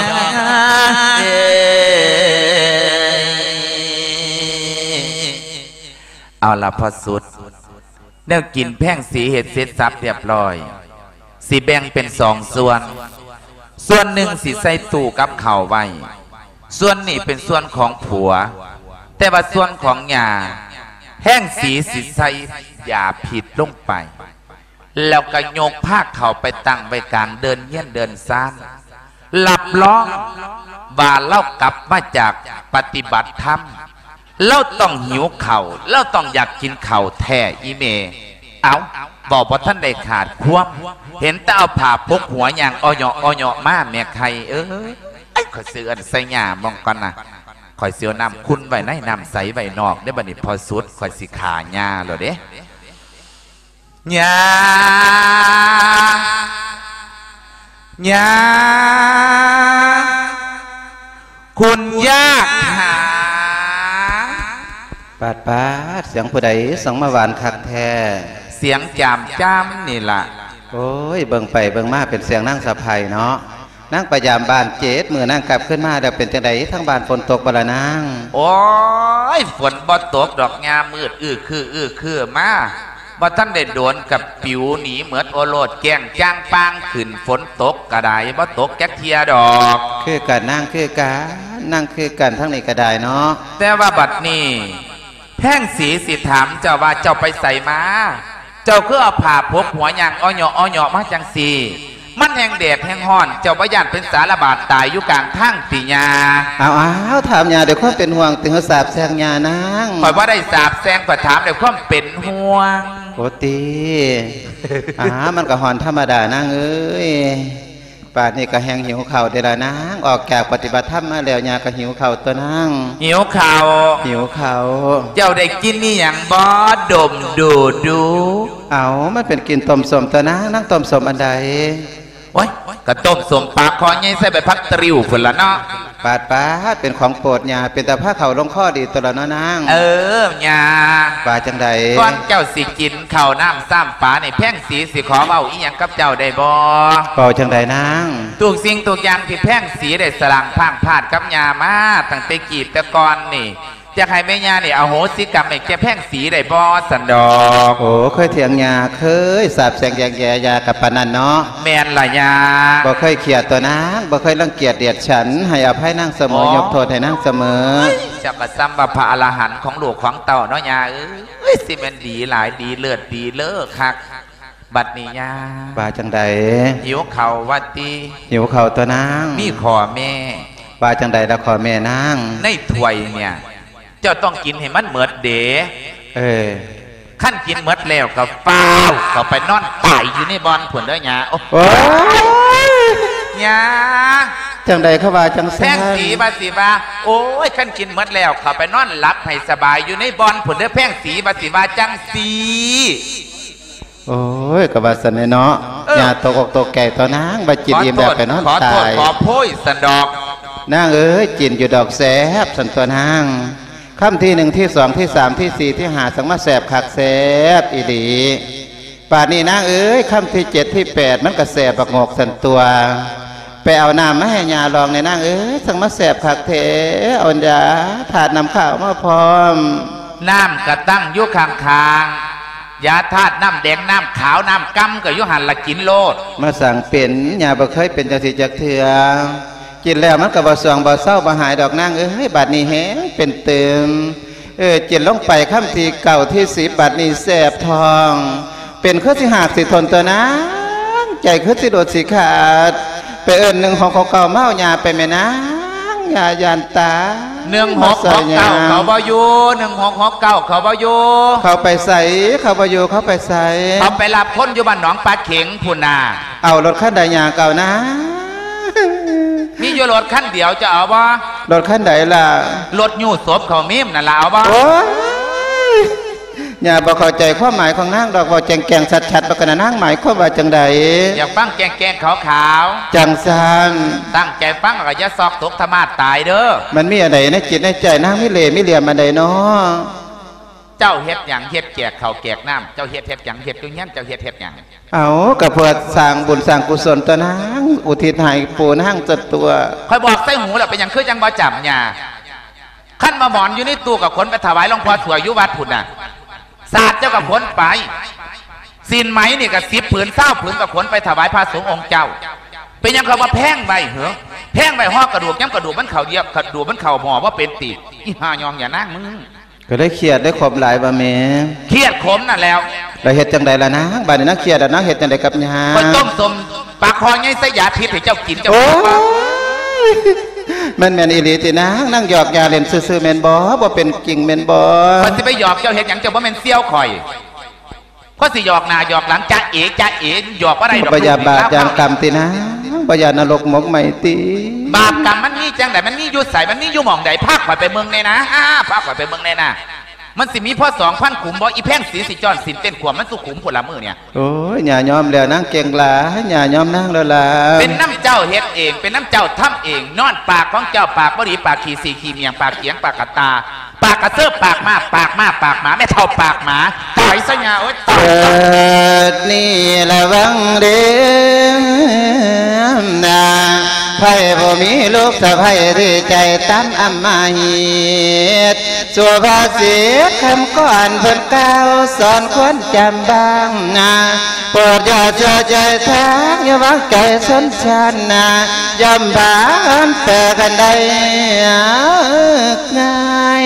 เอาละพอสุด แนวกินแพ่งสีเห็ดเสร็จสับเรียบร้อย สีแบ่งเป็นสองส่วน ส่วนหนึ่งสีใส่ตู้กับเข่าไว้ ส่วนนี้เป็นส่วนของผัว แต่ว่าส่วนของหยาแห้งสีสีใส่ยาผิดลงไปแล้วก็โยกผ้าเข่าไปตั้งไว้กลางเดินเยี่ยนเดินซ่าน หลับร้องบาเล่ากลับมาจากปฏิบัติธรรมเราต้องหิวเข่าวเราต้องอยากกินเข่าแท้อีเม เอาบอกว่าท่านได้ขาดควมเห็นแต่เอาผ่าพกหัวอย่างออยออยมาแม่ใครเอ้ยไอ้ข่อยซื้ออันใส่หยามองก่อนนะข่อยเสียวนำคุณไว้ในนำใสไว้นอกได้บันี้พอสุดข่อยสิขาหญ้าเหรอเด้หญ้า หญ้าคุณยากหาปาดปาดเสียงผู้ใดสังมาหวานคักแท้เสียงจามจ้ำนี่ล่ะ โอ้ยเบิ่งไปเบิ่งมาเป็นเสียงนั่งสะพายเนาะนั่งประยามบ้านเจ็ดมือนั่งกลับขึ้นมาเดี๋ยวเป็นจังไดทั้งบ้านฝนตกบละนางโอ้ยฝนบ่ตกดอกงามืดอื้อคืออื้อคือมา บ่ท่านได้โดนกับปิวหนีเหมือนโอโลดแกล้งจ้างปางขึ้นฝนตกกระไดบ่ตกแก๊กเทียดอก คือกันนั่งคือกันนั่งคือกันทั้งนี้ก็ได้เนาะแต่ว่าบัดนี้แพ่งสีสิถามเจ้าว่าเจ้าไปใส่มา เจ้าคือเอาผ่าพกหัวอย่างอ้อยอ้อยมาจังสี มันแห่งแดดแห่งห้อน เจ้าประหยัดเป็นสารบาดตายอยู่กลางทางติยาเอาเอาถามยาเดี๋ยวความเป็นห่วงถึงสาบแซงยานางคอยว่าได้สาบแซงกว่าถามด้วยความเป็นห่วงโอตีอ่ามันก็หอนธรรมดานางเอ้ยป่านนี้ก็แหงหิวเข่าวเดยวละนางออกจากปฏิบัติธรรมมาแล้วยาก็หิวเข่าวตัวนางหิวข่าวหิวเข่าวเจ้าได้กินนี่อย่างบอดมดูดู เอามันเป็นกินต้มสมตัวนางนั่งต้มสมอันใด โอ้ยกระต้มสมปากคอใหญ่ใส่ใบพักตริวฝุ่นละเนาะปาดปาดเป็นของโปรดยาเป็นแต่ผ้าเข่าลงข้อดีตัวละเนาะนาง เออญาปาดจังใดก่อนเจ้าสิกินข้าวน้ำซ้ำปลาในแพ่งสีสิขอเบาอีหยังกับเจ้าได้บ่เป่าจังใดนางทุกสิ่งทุกอย่างที่แพ่งสีได้สลังพางพาดกับยามาตั้งแต่กีบแต่ก่อนนี่ จะให้แม่ยานี่เอาโหสิกรรมให้แกแพ่งสีได้บ่สันดอกโอ้เคยเถียงยาเคยสาบแสงแยงแยยากับปานนันเนาะแมนละยาบ่เคยเขียดตัวนางบ่เคยรังเกียจเดียดฉัน ให้อภัยนางเสมออ๋อยกโทษให้นางเสมอเจะกระซ้ำว่าพระอรหันต์ของหลวงของเต่าเนาะยาเอ้ยสิแมันดีหลายดีเลิศดีเลิศคักบัดนี้ยาบาจังใดหิวเข่าววัดตีหิวเข่าวตัวนางมีขอแม่บาจังใดละขอแม่นางในถ้วยเนี่ยเจ้าต้องกินให้มันเหมือดเด๋เออขั้นกินเหมือดแล้วก็ฟ้าวก็ไปนอนตายอยู่ในบอนผลเด้อยาโอ้โอ้ยยาจังใดเขาว่าจังแพซั่งนสีบาสีบาโอ้ยขั้นกินเหมือดแล้วเขาไปนอนหลับให้สบายอยู่ในบอนผลเด้อแพงสีบาสีบาจังสีโอ้ยก็ว่าซั่นเนาะเอออย่าตกอกตกแก่ตัวนางบ่จิตอิ่มแบบไปนอนขอโทตาษยขอโพยสันดอกนางเอ้ยจินอยู่ดอกแสบสันตัวนาง คำที่หนึ่งที่สองที่สามที่สี่ที่หาสังมาแสบขักแสบอีดีป่านนี้นางเอ้ยคำที่เจ็ดที่แปดมันก็แสบบักงอกสันตัว ไปเอาน้ำมาให้ยาลองในนางเอ้ยสังมาแสบขักเทเอายาถาดน้ำข้าวมาพร้อม น้ำกระตั้งอยุคางคางๆยาธาตุน้ำแดงน้ำขาวน้ำกำก็อยุหันละกินโลด มาสั่งเป็นยาบ่เคยเป็นจังสิจักเถือ กินแล้วมันก็บ่สวงบ่เศร้าบ่หายดอกนางเอ้ยบาดนี้แฮงเป็นเติมเออจิตลงไปค่ำที่เก่าที่สิบาดนี้แสบทอง เป็นคือสิหากสิทนตัวนางใจคือสิโดดสิขาด ไปเอิ้นหนึ่งของเขาเก่าเมาหยาไปแม่นางยายานตาหนึ่งหกหกเก้าเขาบ่อยู่หนึ่งหกหกเก้าเขาบ่อยู่เขาไปใส่เขาไปอยู่เขาไปใส่เขาไปรับคนอยู่บ้านหนองปลาเข็งพุ่นน่ะเอารถขั้นใดยางเก่านะ มีอยู่รถคันเดียวจะเอาบ่รถขั้นใดล่ะรถยูศพเขามีมนั่นล่ะเอาบ่โอ้ยอย่าบอกเข้าใจความหมายของนางดอกบอกแจงแกงชัดชัดๆบอกกันนะนางหมายความว่าจังใดอยากฟังแกงแกงขาวขาวจังซานๆตั้งใจฟังแล้วก็อย่าซอกตกธรรมาสตายเด้อมันมีอะไรในจิตในใจนางมิเลมิเหลี่ยมอะไรเนาะเจ้าเฮ็ดหยังเฮ็ดแจกเขาวแจกน้ำเจ้าเฮ็ดเฮ็ดหยังเฮ็ดอยู่เงี้ยเจ้าเฮ็ดเฮ็ดหยัง เอากับเพื่อสร้างบุญสร้างกุศลตัวนางอุทิศให้ปู่นางจัดตัวคอยบอกใส่หูแล้วเป็นหยังคือจังบ่จำหยขั้นมาหมอนอยู่ในตู้กับขนไปถวายหลวงพ่อถวยอยู่วัดพุ่นน่ะศาสตร์เจ้ากับขนไปสินไหมนี่กับสิบผืนเศร้าผืนกับขนไปถวายพระสงฆ์องค์เจ้า เป็นยังเขาว่าแพงใบเหรอแพงใบห่อกระดูกย้ำกระดูกมันเข่าเดียบกระดูกมันเข่าหมอว่าเป็นตีอีหายองอย่านั่งมึง ก็ได้เครียดได้ขมหลายบะแม่เครียดขมนั่นแล้วเราเฮ็ดจังใดล่ะนางบ้านนี้นางเครียดอะนางเฮ็ดจังใดกับยาคอยต้มสมปลาคอไงใส่ยาพิษให้เจ้ากินเจ้าโอ้กินบ่ยมันแม่นอีหลีตินางนางหยอกยาเล่นซื่อๆแม่นบ่บ่เป็นจริงแม่นบ่คนที่ไปหยอกเจ้าเห็นอย่างเจ้าว่าเป็นเซี่ยวข่อย ก็สิหยอกหน้าหยอกหลังจ้าเอ๋จ้าเอ๋หยอกว่าไรดอกบ่ยาบาปลูกยามกรรมตินางบ่ยานรกหมกไหมติบาปกรรมมันมีจังไดมันมีอยู่ใสมันมีอยู่หม่องใดภาคข่อยไปเมืองในนะอ้าภาคข่อยไปเมืองในนะมันสิมีพ่อสองพันขุมบ่อีแพงสีสิจอนสินเต้นขวมมันสุขุมผลละมือเนี่ยโอ้ยอย่ายอมแล้วนางเก่งหลายอย่ายอมนางแล้วล่ะเป็นน้ำเจ้าเฮ็ดเอง เป็นน้ำเจ้าทำเอง นอนปากของเจ้าปากบ่ดีปากขี้สีขี้เมียงปากเขียงปากกะตา ปากกระเซิบปากมาปากมาปากหมาแม่เท่าปากหมา ตายซะยาโอ๊ยตายเกิดนี่ละวังเด้มนาไพ่บ่มีลูกสะไพ่ที่ใจตั้มอำมาหิตสัวภาษีคำก่อนเพิ่นก้าวสอนควรจำบ้างนาปรดยาเชื่อใจทางอย่าวางใจสนชันนาย่ำบานเปิกันได้ง่าย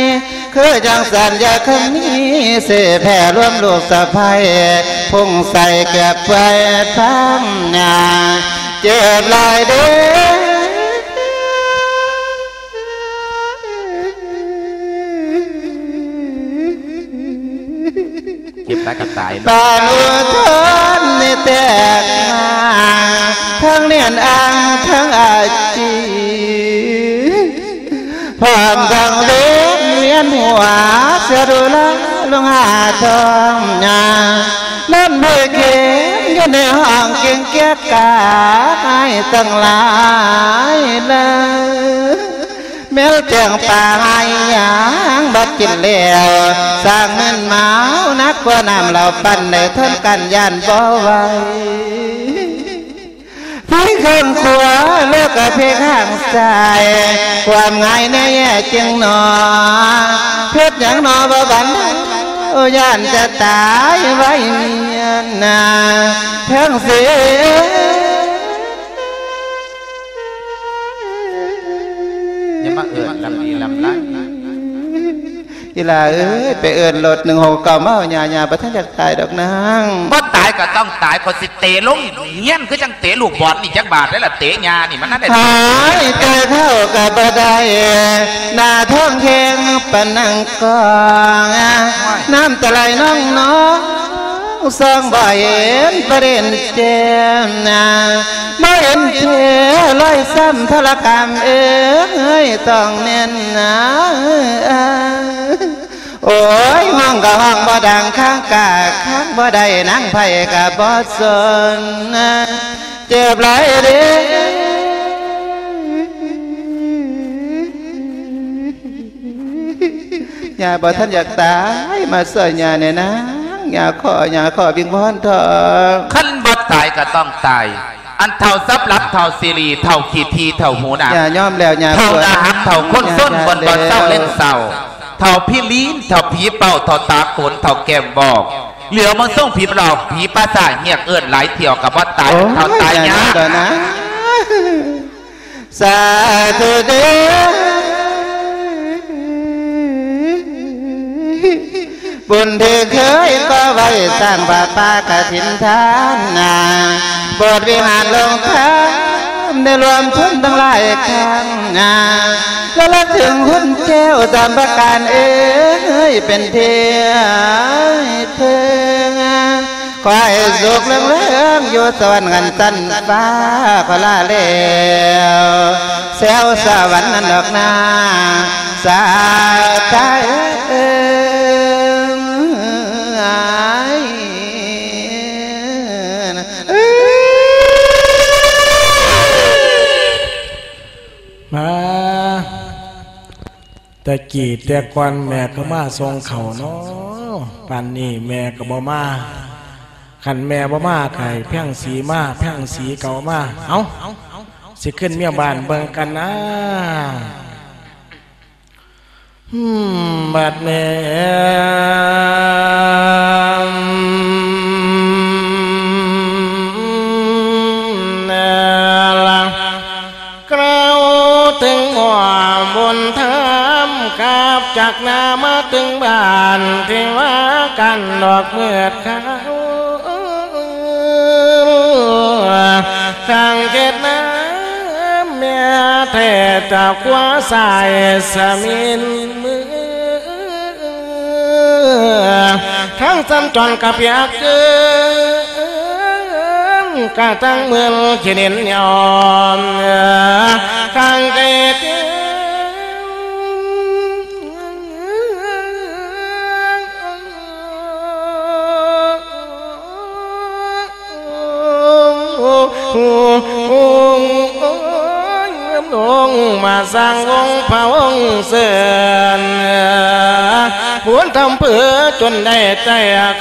คือจังสัญญาคำนี้เสแผ่ร่วมลูกสะพายพุ่งใส่เก็บไว้ทั้งหน้าเจ็บหลายเด้อเก็บตายกับตายตาลุทนนี่แตกมาทั้งเนียนอ่างทั้งอาจีพร้อมทั้งเวียนเวียนหัวเสรุละลงหาทองงานั่นเพื่อเก็บอยู่ในห้องเก่งเกียกกาให้ตั้งหลายเล ยแมวแจ้งป่าให้หยังบัดกินแล้วสร้างเงินเมานักข้างขวาเลือกกับพี่ข้างซ้าย ความง่ายแน่แย่จึงหนอ เพชรอย่างหนอบ่บันโอ้ย่านจะตายไว้เมียนาเพียงเสียอย่ามาเอิญลำดีลำไร อีลาเอ้ยไปเอินรถหนึ่งหกเก่ามาเอาหยาหยาประท่านอยากตายดอกนางบ่ตายก็ต้องตายคนสิเตะลงเงี้ยนคือจังเตะลูกบอลนี่จักบาทได้ละเตะยานี่มันนั่นได้หายใจเข้ากับบ่ได้หน้าท้องแข็งปานนังกองน้ำตะไหลน้องน้อง สองบ่เห็นประเด็นเจมนาบ่เห็นเทลอยซ้ำทรกรรมเอ้ยต้องเน้นนาโอ้ยห้องก็ห้องบ่ดังข้างกาข้างบ่ได้นั่งไผ่กับบ่สนเจ็บหลายเด้อย่าบ่ท่านอยากตายมาเสอยอย่าเนี่ยนะ ย่าขออย่าขอวิงวอนเถอะขั้นบ่ตายก็ต้องตายอันเท่าซับรับเท่าซีรีเท่าขีทีเท่าหูหนาอย่ายอมแล้วอย่าเท่ากลัวนาฮักเท่าคนส้นบนตอนเศร้าเล่นเศร้าเท่าพี่ลีนเท่าผีเป่าเท่าตาโขนเท่าแก้มบอกเหลือมันส่งผีปลอกผีป้าจ่าเงียกเอิ้นหลายเที่ยวกับว่าตายโอ้เท่าตายอย่ยาเดี๋ยวนะสาธุเด้อ บุญที่เคยก็ไว้สร้างบาปากฐินทานนาโบสถ์วิหารลงทานในรวมทุนทั้งหลายครั้งอ่าแล้วละถึงหุ้นแก้วตามประการเอ้ยเป็นเทียเธอขอให้สุขเรื่องเรื่องอยู่สวรรค์กันสันฟ้าขอลาเลวแซวสวรรค์นั้นดอกนาสาใจ มาแต่กี่แต่กวนแม่ก็มาทรงเขาเนาะป่านนี้แม่ก็บ่มาขันแม่บ่มาไก่แพ่งสีมาแพ่งสีเก่ามาเอาสิขึ้นเมียบ้านเบิ่งกันนะอืมบัดแม่ จากนามาถึงบ้านที่ว่ากันดอกเมื่อเขาทางเกตน้ำเมียเทจากกว่าสายสมินมือทั้งสัญจรกับยากเกินกะตั้งเมืองเขนินยอมข้างเกต องมาสร้างองค์พระองค์เสนผวนทำเพื่อจนได้ใจ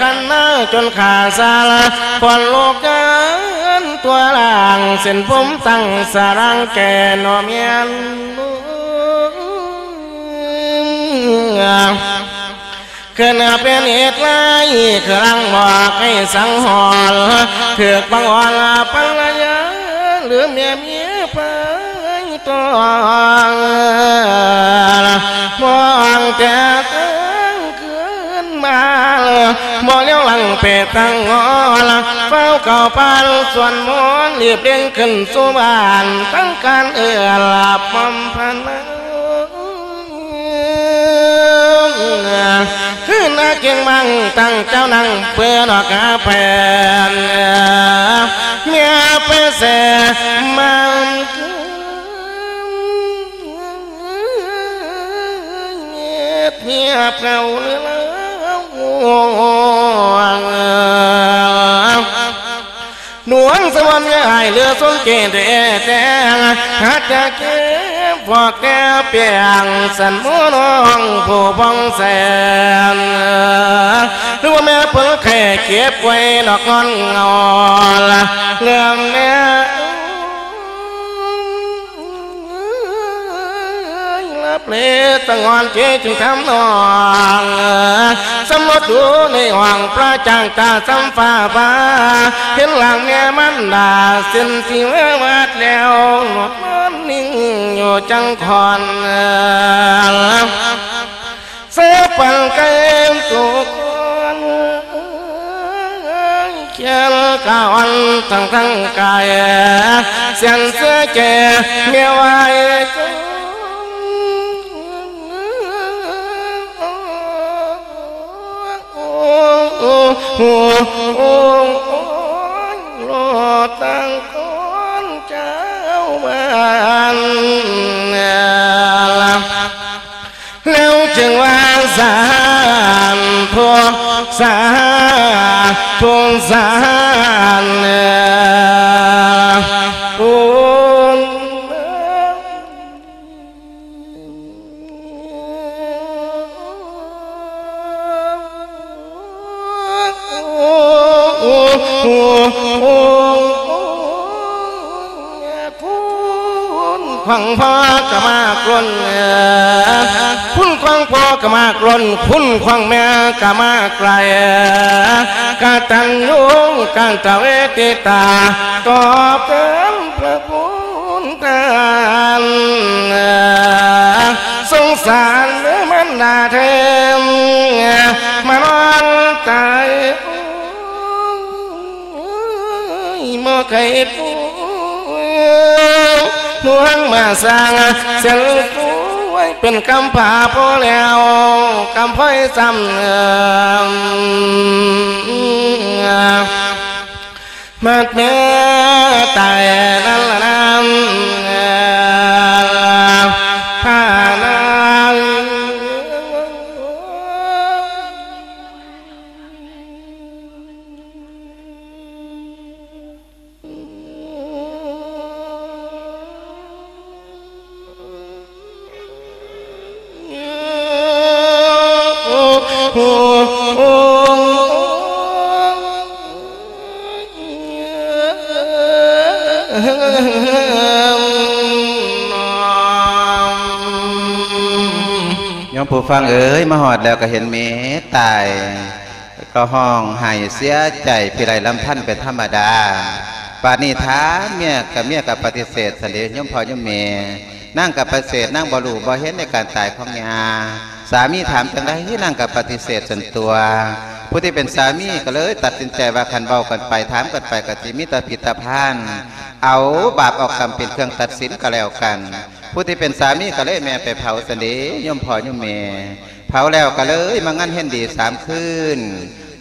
กันนะจนขาดสาละผ่อนโลกกันตัวล่างเส้นผมตั้งสารังแก่นอเมียนเกินเป็นเหตุไรครั้งบอกให้สังหรณ์ถือกบังอ่อนปัญญา หรือเมียเมียไปต้องมองแต่ตั้งเกินมาบอเลี้ยวหลังเปตั้งงอละเฝ้าเก่าปานส่วนมอนเรียบเรียงขึ้นสู่บ้านตั้งการเอื้อหลับมอมพันคือนักเก่งมังตั้งเจ้านั่งเพื่อดอกกาแฟน สมันเงียบเงียบก่าเรื่องหนวงสวรรค์ใหญ่เรือทรงเกตเอแดงหัดจะเก พอแก้เปียงสันมูน้องผู้บองแสนหรือว่าแม่เพิ่งแค่เก็บไว้ดอกงอนงอเรื่องแม่ับเลตงอนเจจึงทำนองสมมติดูในห้องพระจางตาสัมฟ้าฟ้าเห็นหลังแม่มันดาเส้นที่เมื่อวัดแล้วหนวดมันนิ่งอยู่จังคอนเสียปันเกมตุกคนเขียนก้าวันทั้งทั้งกายเสียนเสื้อแก่เมียไว้ โลตั้งคนเจ้าบ้านแฟังพ่อกะมากล้นคุณควังพ่อกะมากล้นคุณควังแม่กะมาไกลกาตันยุงการตะเวติตาตอบเติมพระคุณทานสงสารเนื้อมันนาเทมมานอนตายโอ้ยมอไข่ปุ้ ยหวงมาสร้างเสียงกูไว้เป็นคำผาพอแล้วคำพ่อยซ้ำเอิมมาแม่ตายนั่นละน้ำ ฟังเอ๋ยมาหอดแล้วก็เห็นเมตายก็ห้องหายเสียใจพิไรลำพันเป็นธรรมดา ปานิท้าเมียกับเมียกับปฏิเสธเสลย่อมพอย่อมเมนั่งกับปฏิเสธนั่งบรูบ่เห็นในการตายของยาสามีถามจังไดที่นั่งกับปฏิเสธส่วนตัว ผู้ที่เป็นสามีก็เลยตัดสินใจว่าคันเบากันไปถามกันไปกติมิตรผิดตาพานเอาบาปออกกรรมเป็นเครื่องตัดสินก็แล้วกัน ผู้ที่เป็นสามีก็เลยแม่ไปเผาเสน่ยมพ่อยมเมเผาแล้วก็เลยมางั้นเห็นดีสามคืน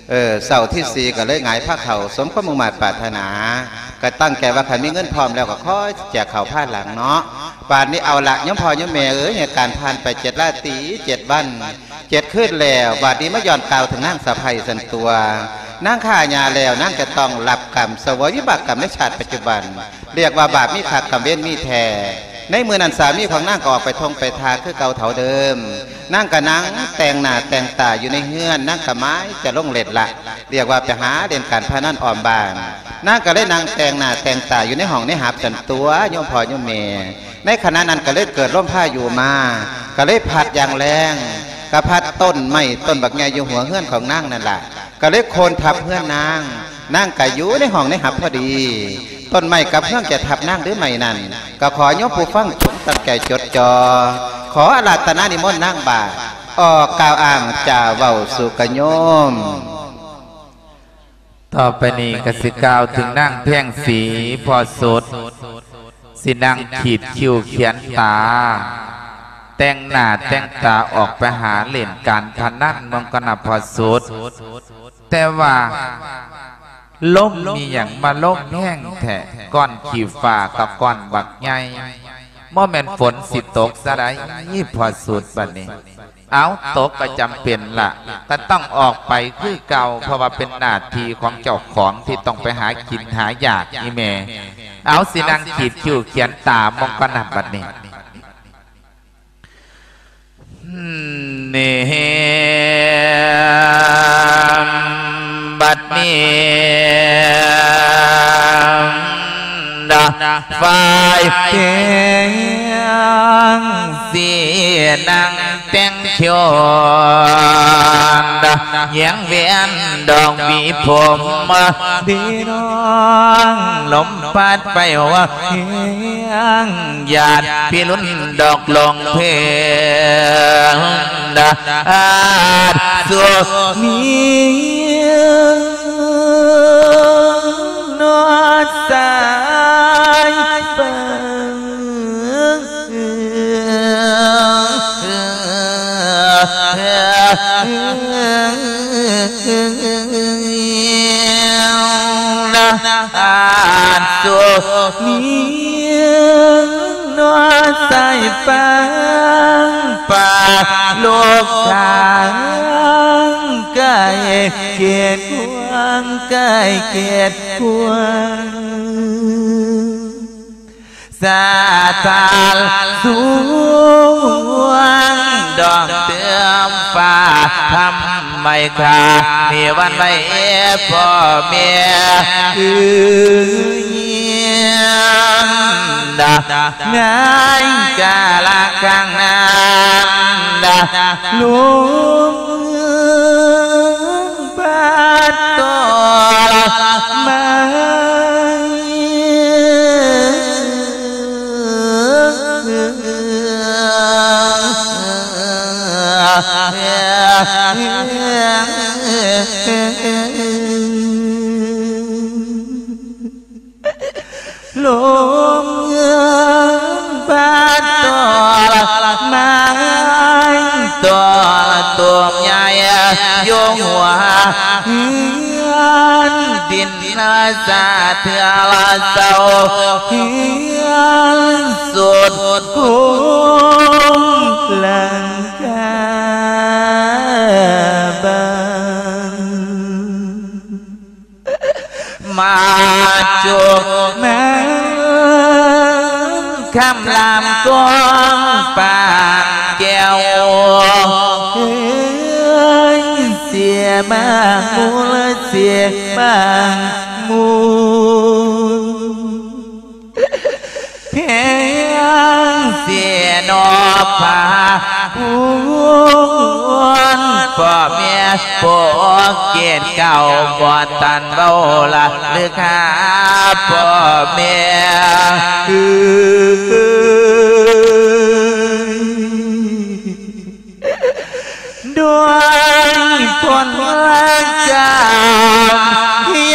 เออเสาร์ที่สี่ก็เลยหงายผ้าเขาสมข้อมุ่งหมายปรารถนา ก็ตั้งใจว่าใครมีเงินพร้อมแล้วก็ค่อยแจกเขาผ้าหลังเนาะป่านนี้เอาละยมพ่อยมแม่เอ้ยเหตุการผ่านไปเจ็ดราตีเจ็ดวันเจ็ดคืนแล้วบาดนี้มาย้อนกล่าวถึงนั่งสะพายสันตัวนั่งข่ายาแล้วนั่งจะต้องรับกรรมสวยวิบากกรรมในชาติปัจจุบัน เรียกว่าบาปมีขาดกรรมเว้นมีแท้ ในมือนันสามีของนางก็ออกไปท่องไปทาคือเก่าเถาเดิมนั่งกับนางแต่งหน้าแต่งตาอยู่ในเฮือนนั่งกับไม้จะล่งเล็ดละเรียกว่าไปหาเด่นการพานั่นอ่อมบานนางก็เลยนางแต่งหน้าแต่งตาอยู่ในห้องในหับสันตัวโยมพอโยมเมในขณะนั้นก็เลยเกิดร่มผ้าอยู่มา ก็เลยพัดอย่างแรงกระพัดต้นไม้ต้นบักไงอยู่หัวเฮือนของนางนั่นแหละก็เลยโคนทับเฮือนนางนางก็อยู่ในห้องในหับพอดี ต้นไม้กับเพื่อนจะทับนั่งหรือไม่นั่นก็ขอยกผู้ฟังชมตั้งใจจดจอ ขออาราธนานิมนต์นั่งบาออกกล่าวอ้างจ่าเว้าสุกโยม ต่อไปนี้กสิกาวถึงนั่งเพ่งสีพอสด สินั่งขีดคิ้วเขียนตา แต่งหน้าแต่งตาออกไปหาเล่นการพนันมังกนะพอสด แต่ว่า ล้มมีอย่างมาล้มแห้งแท้ก้อนขีฟ้ากับก้อนบักใหญ่ม่อแม่นฝนสิตกสะไดยี่พอสุดบัดนี้ เอาตกก็จำเป็นละก็ต้องออกไปคือเก่าเพราะว่าเป็นหน้าที่ของเจ้าของที่ต้องไปหากินหายากอีแม่ เอาสินางขีดคิ้วเขียนตามองก็นับบัดนี้อืมนี่บั ดนี้ดาฝ่ายเพียงสีนังแต่งชนดายังเวียนดอกวีผมดีน้องลมพัดไปว่าเพียงหยาดพี่ลุ้นดอกลงเพลงดาอาจสัวนี้ อดสายเปิดสัว นี้นอดสายปังป่าลูกทางไก่เกียรติควงไก่ ตัวมาลมเงินบาทตั วละไม้ตัวละตัวใหญ่โยงหัวเฮือน บ้างปากแก้วเอ้ยเสียมากมูเพียงเสียนอผาหวนพ่อเมียพวกเกียรติเก่าบ่ตันเบาละหรือข้าพ่อเมียด้วยผลรักจามอ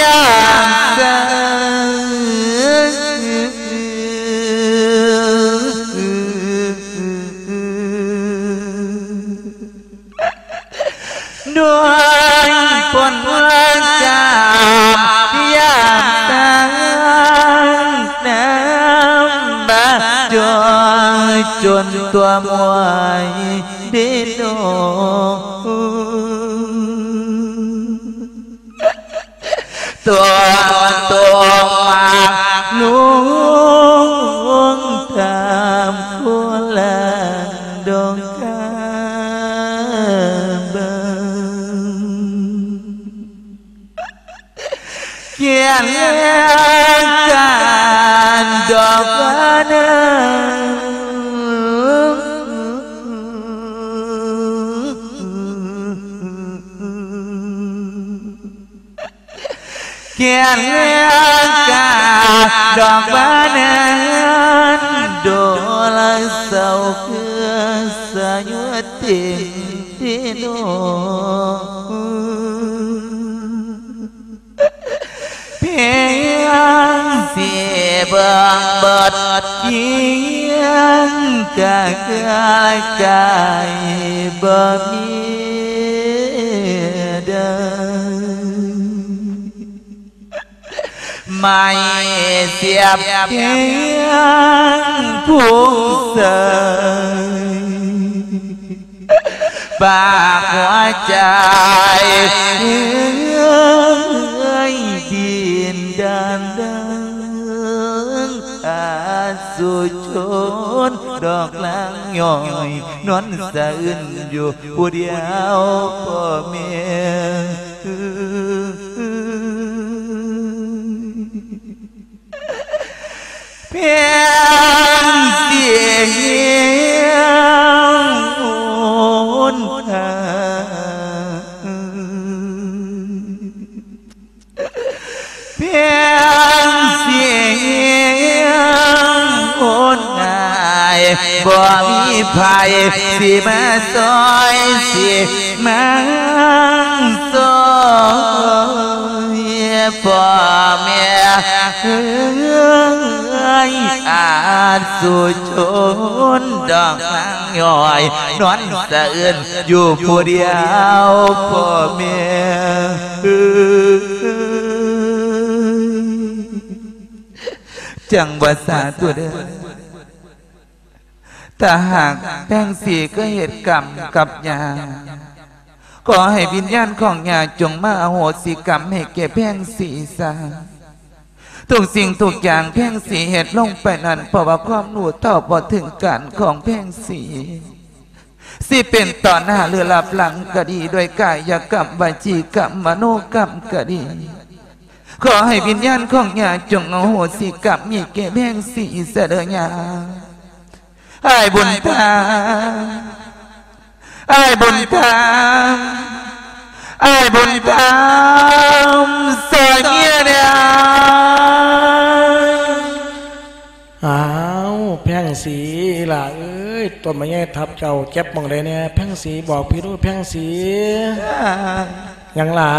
ย่างเสืด้วยผลรักจา เขียนกาดอกบานโดละเศร้าคือสา ไม่เสียบเพียงผู้เสยปากหัวใจเอ้ยดินดานดังอาสุชนดอกลางย่อยนอนสะอื่นอยู่ผู้เดียวพ่อแม่เพียงเสียงโอนหาเพียงเสียงโอนหายบ่มีภัยสิมาซอยสิมา พ่อแม่เอ้ยอาจสู่ชนดอกนางย่อยนอนสะอื่นอยู่ผู้เดียวพ่อแม่เอ้ยจังว่าสาตัวเด้อถ้าหากแป้งสีก็เหตุกรรมกับยา ขอให้วิญญาณของยาจงมาอโหสิกรรมให้แก่แป้งสีสาทุกสิ่งทุกอย่างแพ่งสีเหตุลงไปนั้นเพราะว่าความรู้เท่าบ่ถึงการของแพ่งสีสิเป็นต่อหน้าหรือลับหลังก็ดีโดยกายกรรมวจีกรรมมโนกรรมก็ดีขอให้วิญญาณของยาจงเอาโหสิกรรมมีแก่แพ่งสีเสดยาไอ้ายบุญตา ไอ้บุญตาไอ้บุญตามสวยเมียเดียอ้าวแพ่งสีล่ะเอ้ยต้นไม้ใหญ่ทับเจ้าเก็บมองเลยเนี่ยแพ่งสีบอกพี่รู้แพ่งสียังหล่ะ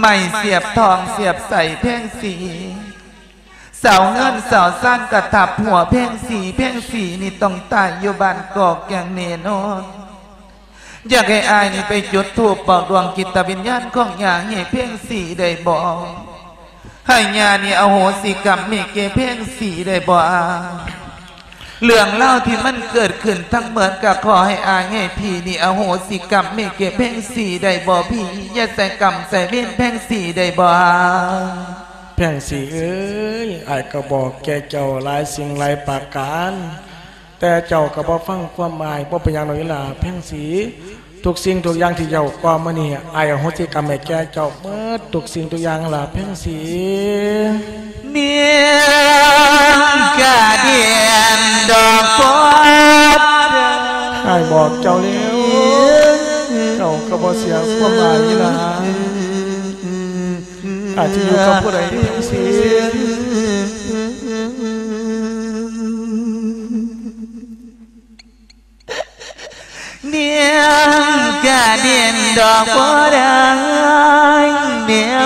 ไม่เสียบทองเสียบใส่แพ่งสีเสาเงินเสาสั้นกระทับหัวเพ่งสีเพ่งสีนี่ต้องตายอยู่บ้านกอกอย่างแน่นอน อยากให้อายนี่ไปจุดถูปเป่าดวงกิตวิญญาณของยาให้เพ่งสีได้บอกให้ยานี่เอาโหสิกรรมนี่เกเพ่งสีได้บ่อาเรื่องเล่าที่มันเกิดขึ้นทั้งเหมือนกับขอให้อายให้พี่นี่เอาโหสิกรรมนี่เกเพ่งสีได้บ่พี่อย่าใส่กรรมใส่เวรเพ่งสีได้บ่อาเพียงสีเอ้ยอ้ายก็บอกแกเจ้าหลายสิ่งหลายปากการ แต่เจ้าก็บ่ฟังความหมายบ่เป็นอย่างน้อยล่ะเพียงสีทุกสิ่งทุกอย่างที่เจ้าก่อมานี่ไอ้ายอโหสิกรรมให้แกเจ้าเมื่อทุกสิ่งทุกอย่างล่ะเพียงสีเนียงกาเดียนดอกฟอดไอ้ายบอกเจ้าแล้วเจ้าก็บ่เสียความหมายนี่ล่ะอาจจะอยู่กับผู้ใดที่เพียงสี เนียงกาเดียนดอกฟอดเนีย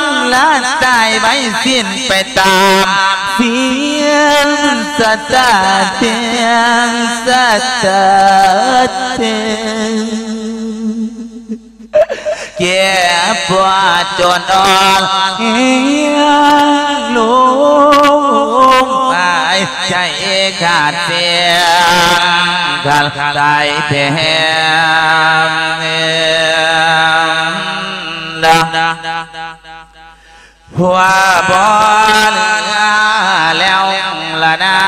งละตายไว้สิ้นไปตามเสียงสัตเตียงสัตเตียงแก่ปวดจนอ่อนเฮียงลุงไปใจขาดเสียงขาดใจเทียม หัวบอลแล้วละนา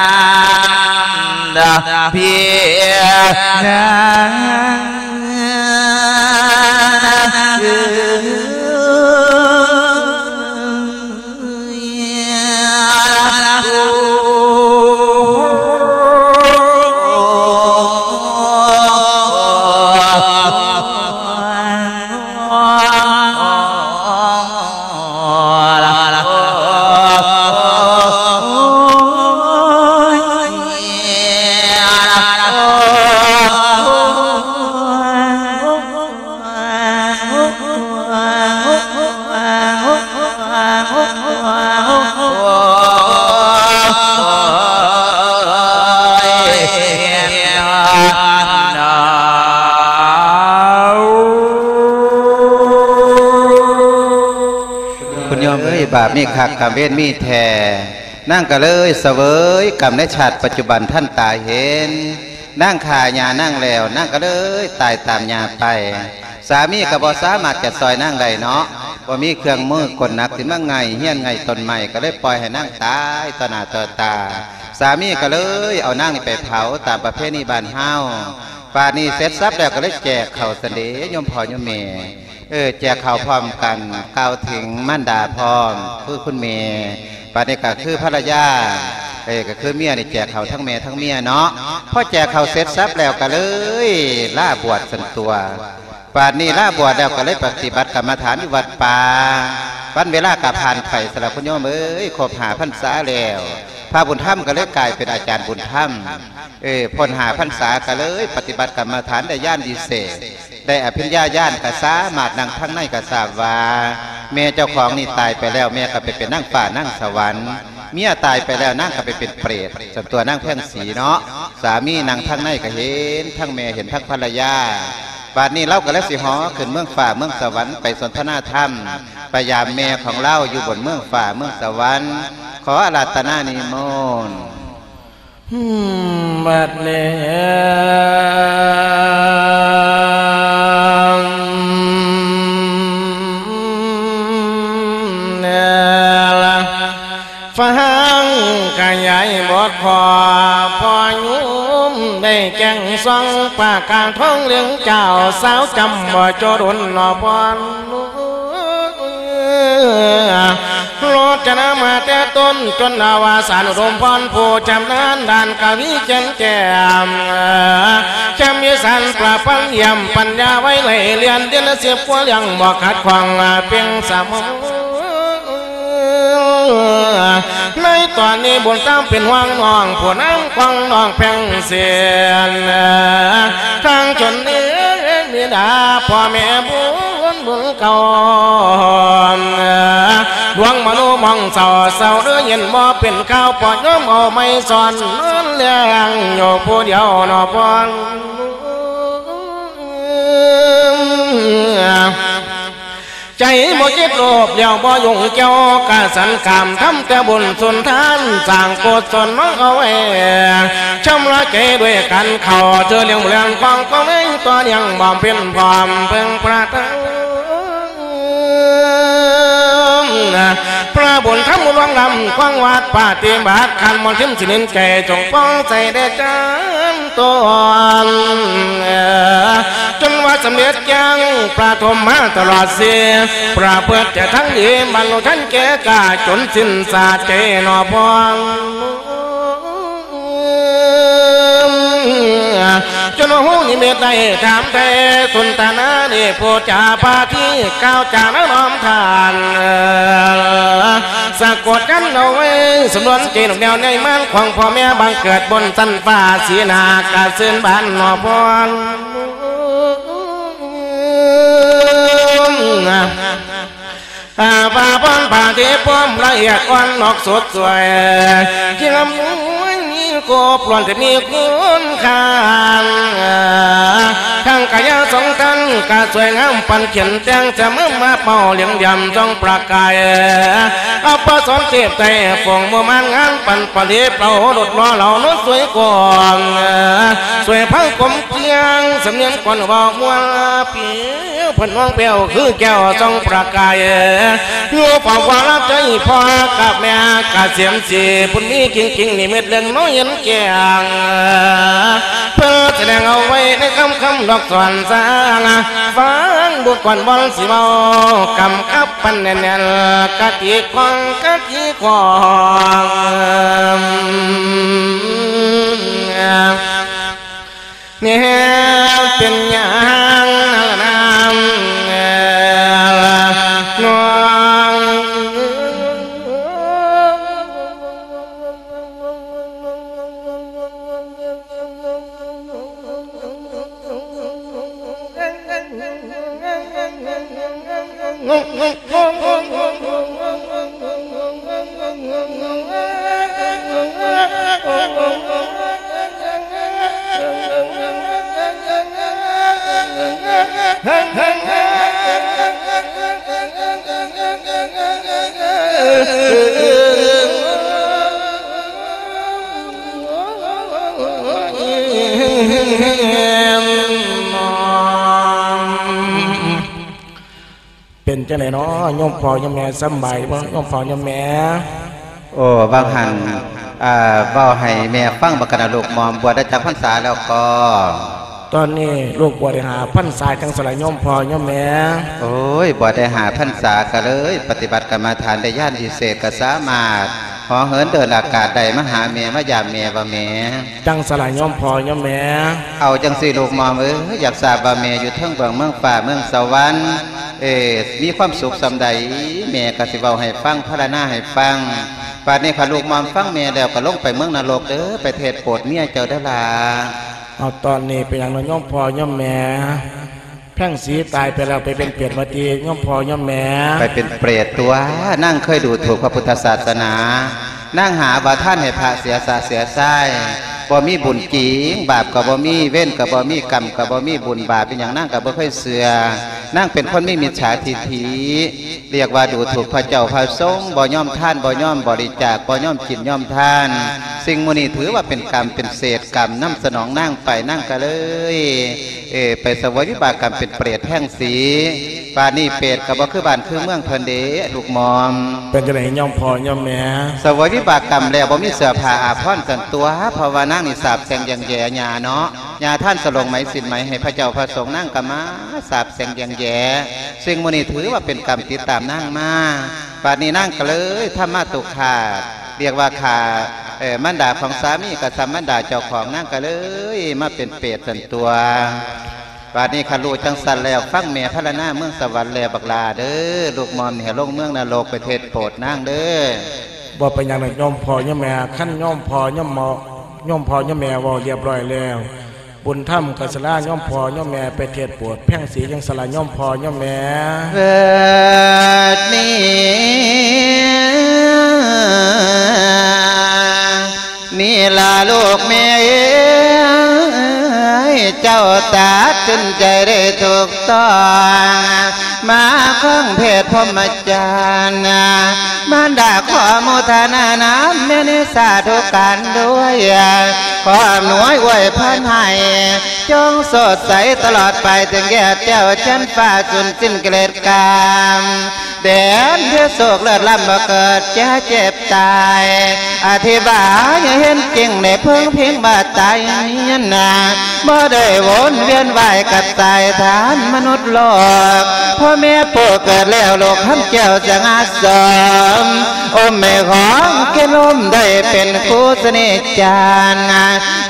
พี่น กรรมเวรมีแท้นั่งก็เลยเสวยกรรมในชาติปัจจุบันท่านตายเห็น นั่งขายานั่งแล้ว นั่งก็เลยตายตามยาไป สามีก็บ่สามารถจะซอยนั่งได้เนาะว่ามีเครื่องมือกลหนักถึงเมาไงเฮี้ยนไงตนใหม่ก็เลยปล่อยให้นั่งตายต่อหน้าต่อตา สามีก็เลยเอานั่งนี่ไปเผาตามประเพณีบ้านเฮาป่านนี้เสร็จสับแล้วก็เลยแจกเขาเสด็จยมพ่อยมแม่ เออแจกข่าวพร้อมกันกล่าวถึงมั่นดาพร้อมคือคุณเมย์ปานนี้ก็คือภรรยาเออก็คือเมียนี่แจกข่าวทั้งเมย์ทั้งเมียเนาะพอแจกข่าวเสร็จซับแล้วก็เลยล่าบวชสันตัวป่านนี้ล่าบวชแล้วก็เลยปฏิบัติกรรมฐานอยู่วัดป่า วันเวลากับผ่านไปสำหรับคุณโยมเอ้ยคบหาพรรษาแล้วพระบุญธรรมก็เลยกลายเป็นอาจารย์บุญธรรมเออพลหาพรรษาก็เลย ปฏิบัติกรรมฐานได้ย่านดีเศษได้อภิญญาย่านกษามาดนั่งทั้งในกษาบว่าแม่เจ้าของนี่ตายไปแล้วแม่ก็ไปเป็นนั่งป่านั่งสวรรค์เมียตายไปแล้วนั่งก็ไปเป็นเปรตส่วนตัวนั่งแพ่งสีเนาะสามีนั่งทั้งในก็เห็น ทั้งแม่เห็นทั้งภรรยาบาดนี้เล่าก็แล้วสิหอขึ้นเมืองฝ่าเมืองสวรรค์ไปสนทนาธรรม ปยามแม่ของเล่าอยู่บนเมืองฝ่าเมืองสวรรค์ ขออาราธนานิมนต์บัดเนี่ยลฟังกะใหญ่บทพอพอยุมได้แกงสองปากกางท้องเลี้ยงเจ้าสาวจำบ่จรุนนอพรโล รถจะนามาแต่ต้นจนนาวาสารมพรผู้จำนานด่านกวิเจนแจ่มจำมีสันปราปัญญำปัญญาไว้เลยเรียนเดือนละสิบกว่ายังบอกขัดขวางเพียงสามในตอนนี้บนตามเป็นห่วงน้องผู้น้ำควังน้องแพงเสียนทางจนเนื้ อมีดาพ่อแม่บุญบุญเก่าดวงมนุมองเศร้าเศร้าเรือเย็นบ่เป็นข้าวปอดย้อมเอาไม่สอนนอนเลี้ยงอยู่ผู้เดียวนอปอน ใจบ่คิดโลภเดียวบ่ยุ่งเกี่ยวกะสันขามทำแต่บุญสุนทานสร้างโกศลน้องเอาไว้ชำระใจด้วยกันเข่าเจอเลี้ยงเลี้ยงฟังก็ไม่ตัวยังบ่เป็นความเพิ่งประทัง พระบุญทำบุญวังลำควางวัดปาฏิบัติขันมนทิมสินินแก่จงป้องใจได้จันตัวจนว่าสำเร็จยังประทมมาตลอดเสียพระเพื่อจะทั้งดีบรรลุท่านแก่กาจนสิ้นสาเจนอพอง จนหูนิเมตได้ถามแต่สุนตานาเดผู้จาปาที่ก้าวจาน้น้อมทานสะกดกันเอาไว้สำนวนเจนแนวในมันของพ่อแม่บังเกิดบนสันฟ้าสีนากาเส้นบ้านหนอพรอาบาปอนผ่าที่ป้อมละเอียดอ่อนนอกสดสวยยิ่งอำนวยม กปลอนที่มีคุณค่าทั้งกายสองกันกาสวยงามปันเขียนแตงจะมือมาเป่าเหลียงยำจ้องประกายเอาปสอนเทพใจฟงมัวมันงานปันปลีเป่าดดรอเหล่านู้สวยกว่างสวยพังกลมเกลียงสำเนียงก่อนบอกมัวเปียวพันน้องเปียวคือแก้วจ้องประกายอยู่ฝ่าความรับใจพ่อกับแม่กาเสียมสีปุ่นมีกิ่งกิ่งนี่เม็ดเรื่องน้อยเห็นแกงเพื่อแสดงเอาไว้ในคำคำดอกสวนสางฟังบุกก่อนบอลสีเมากำกับปันแน่นๆกะทิควงกะทิควงเนี่ยเป็นอย่าง เป็นจังไหนเนาะยมพ่อยมแม่สบายบ่โยมพ่อยมแม่โอ้บางหันอ่าเว้าให้แม่ฟังบักกะนะลูกมอมบวชได้จากพรรษาแล้วก็ ตอนนี้ลูกบวชหาพันสายจังสลายโยมพ่อโยมแม่โอ้ยบวชได้หาพรรษาก็เลย ปฏิบัติกรรมฐานได้ย่านพิเศษก็สามารถหอเหินเดินอากาศได้มาหาแม่มายามแม่ว่าแม่จังสลายโยมพ่อโยมแม่เอาจังสิลูกมอมเอ้ยอยากทราบว่าแม่อยู่เทั้งเบืองเมืองฟ้าเมืองสวรรค์เออมีความสุขสำใดแม่ก็สิเว้าให้ฟังพรรณนาให้ฟังป่านนี้ค่ะลูกมอมฟังแม่แล้วก็ลงไปเมืองนรกเด้อไปเทศโปรดเมียเจ้าเด้อล่ะ เอาตอนนี้เป็นอย่างน้อยโยมพ่อมแม่แพ่งสีตายไปแล้วไปเป็นเปรตมาตีย่อมพอย่อมแม่ไปเป็นเปรตตัวนั่งเคยดูถูกพระพุทธศาสนา นั่งหาว่าท่านให้พระเสียสาเสียไส้ บ่มีบุญจริงบาปกับบ่มีเว้นกับบ่มีกรรมกับบ่มีบุญบาปเป็นอย่างนั่งกับบ่ค่อยเสือนั่งเป็นคนไม่มีฉาทิฐิเรียกว่าดูถูกพระเจ้าพระสงฆ์บ่ย่อมท่านบ่ย่อมบริจาคบ่ย่อมกินย่อมท่าน สิ่งมุนีถือว่าเป็นกรรมเป็นเศษกรรมน้ำสนองนั่งไปนั่งกันเลย เออไปสวยวิบากกรรมเป็นเปรตแท่งสีป่านนี้เปรตกับว่าคือบ้านคือเมืองเพิ่นเดลูกหมอม เป็นจังไดย่อมพ่อย่อมแม่สวยวิบากกรรมแล้วบ่มีเสื้อผ้าอาภรณ์สันตัวเพราะว่านั่งนี่สาบแสงอย่างแย่ญาเนาะญาท่านสลงไหมสินไหมให้พระเจ้าพระสงฆ์นั่งกะมาสาบแสงอย่างแย่สิ่งมูนี้ถือว่าเป็นกรรมติดตามนั่งมาป่านนี้นั่งก็เลยถ้ามาตุกขาดเรียกว่าขาเออ มันดาของสามีกับสามันดาเจ้าของนั่งก็เลย มาเป็นเปรตสันตัวบาดนี้ขลูจังสันแล้วฟังแม่พระนาเมืองสวรรค์แล้วบักลาเด้อลูกมอมเหลงเมืองนรกไปเทศโปรดนั่งเด้อบ่เป็นหยังไดย่อมพอย่อมแม่ขั้นย่อมพอย่อมหมอย่อมพอย่อมแม่วอเรียบร้อยแล้ว บุญถ้ำกัสลาย่อมพอย่อมแม่ไปเทศโปวดแพ่งสียังสลาย่อมพอย่อมแม่เกิดนี้นี่ล่ะลูกแม่เอ้ยเจ้าตาจนใจได้ถูกต้อง มาข้องเพศพมจารย์มารดาขอโมทนาน้ำแม่นิสาธุการด้วยขออำนวยอวยพรให้จงสดใสตลอดไปถึงแก่เจ้าชั้นฟ้าจนสิ้นเกล็ดกรรมแดนเทโศกเลือดลำบ่เกิดแจะเจ็บตาย อธิบายเห็นจริงในเพิ่งเพียงบาดตายยันนาบ่ได้วนเวียนว่ายกับตายฐานมนุษย์โลกพ่อแม่ปู่เกิดแล้วโลกข้ามเจ้าจะงาสมอมแม่ของแค่ลมได้เป็นคู่สนิจาน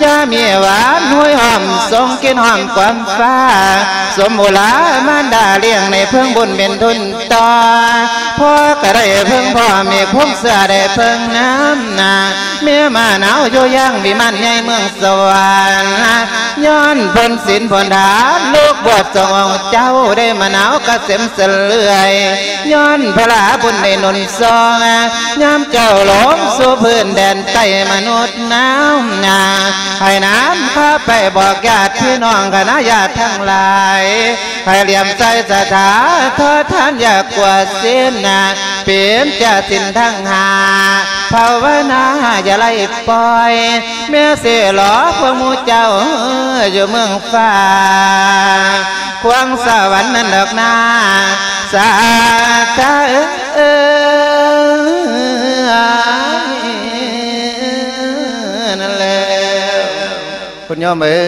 ยามีหวานห้วยหอมทรงกินหอมความฟ้า สมบูรามารดาเลี้ยงในเพิ่งบุญเป็นทุนต่อพ่อก็ได้เพิ่งพ่อมีพงเสือได้เพิ่งน้ำนาเมียมาหนาวอยู่ย่างวิมันใหญ่เมืองสวรรค์ย้อนพลสินพลฐาลูกบวชทรงองเจ้าได้มาหนาวกระเสมเสลื่อยย้อนพระลาบุญในนนซองย้ำเจ้าหลงสู่พื้นแดนใต้มนุษย์น้ำนาให้น้ำข้าไปบอกญาติพี่น้องคณะญาติทั้งหลายให้เหลี่ยมใจสถาเธอท่านอยากกว่าเส้นนาเปลี่ยนจะสิ้นทั้งหาภาวนาอย่าไล่ปล่อย แม่เสียหลอพวกมูเจ้าอยู่เมืองฟ้าควงสวรรค์นั้นดอกนาสาธาเอยนั่นแหละคุณโยมเอ้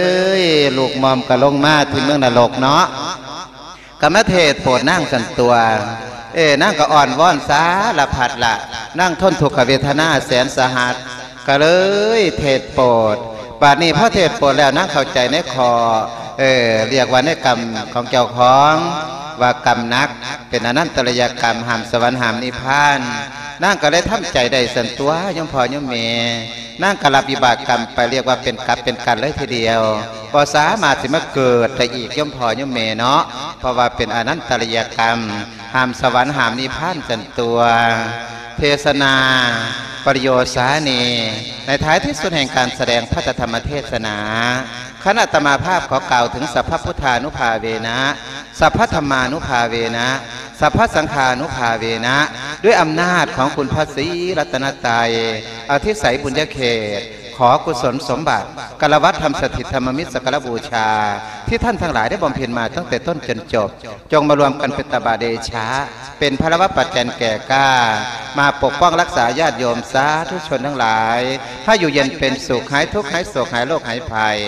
ยลูกมอมกะลงมาที่เมืองนรกเนาะกรรมเทศโปรดนั่งสันตัว เอ้นั่งก็อ่อนว่อนสาละผัดละ นั่งทนทุกขเวทนาแสนสาหัสก็เลยเทศโปรดป่านนี้พ่อเทศโปรดแล้วนั่งเข้าใจในคอ เออเรียกว่าในกรรมของเจ้าของว่ากรรมนัก เป็นอนันตรยกรรมหามสวรรค์หามนิพพานนั่งก็ได้ทำใจได้สันตัวยมพอยมเมนั่งกรับวิบากกรรมไปเรียกว่าเป็นกรรมเป็นกันเลยทีเดียวพอสามารถสิมาเกิดแต่อีกย่อมพอย่อมเมเนาะเพราะว่าเป็นอนันตรยกรรมหามสวรรค์หามนิพพานจันตัว เทศนาประโยชน์สานีในท้ายที่สุดแห่งการแสดงพระธรรมเทศนา คณะตมาภาพขอกล่าวถึงสัพพพุทธานุภาเวนะ สัพพธรรมานุภาเวนะ สัพพสังฆานุภาเวนะ ด้วยอำนาจของคุณพระศรีรัตนตรัยอธิสัยบุญญาเขต ขอกุศลสมบัติกลวัตธรรมสถิตธรรมมิตรสกลบูชา ที่ท่านทั้งหลายได้บำเพ็ญมาตั้งแต่ต้นจนจบ จงมารวมกันเป็นตบาเดชา เป็นพระวปัจจันแก่กล้า มาปกป้องรักษาญาติโยมสาธุชนทั้งหลายถ้าอยู่เย็นเป็นสุขหายทุกข์หายโศกหายโรคหายภัย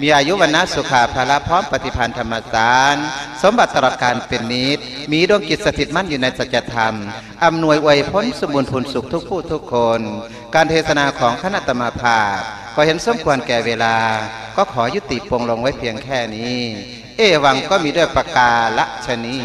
มีอายุวันนะสุขาภาละพร้อมปฏิพันธ์ธรรมสาร สมบัติตลอดการเป็นนิดมีดวงกิจสถิตมั่นอยู่ในสัจธรรม อำนวยอวยพ้นสมบูรณ์ผลสุขทุกผู้ทุกคน การเทศนาของคณะตมาภาพก็เห็นสมควรแก่เวลา ก็ขอยุติปรงลงไว้เพียงแค่นี้ เอวังก็มีด้วยประกาละชนี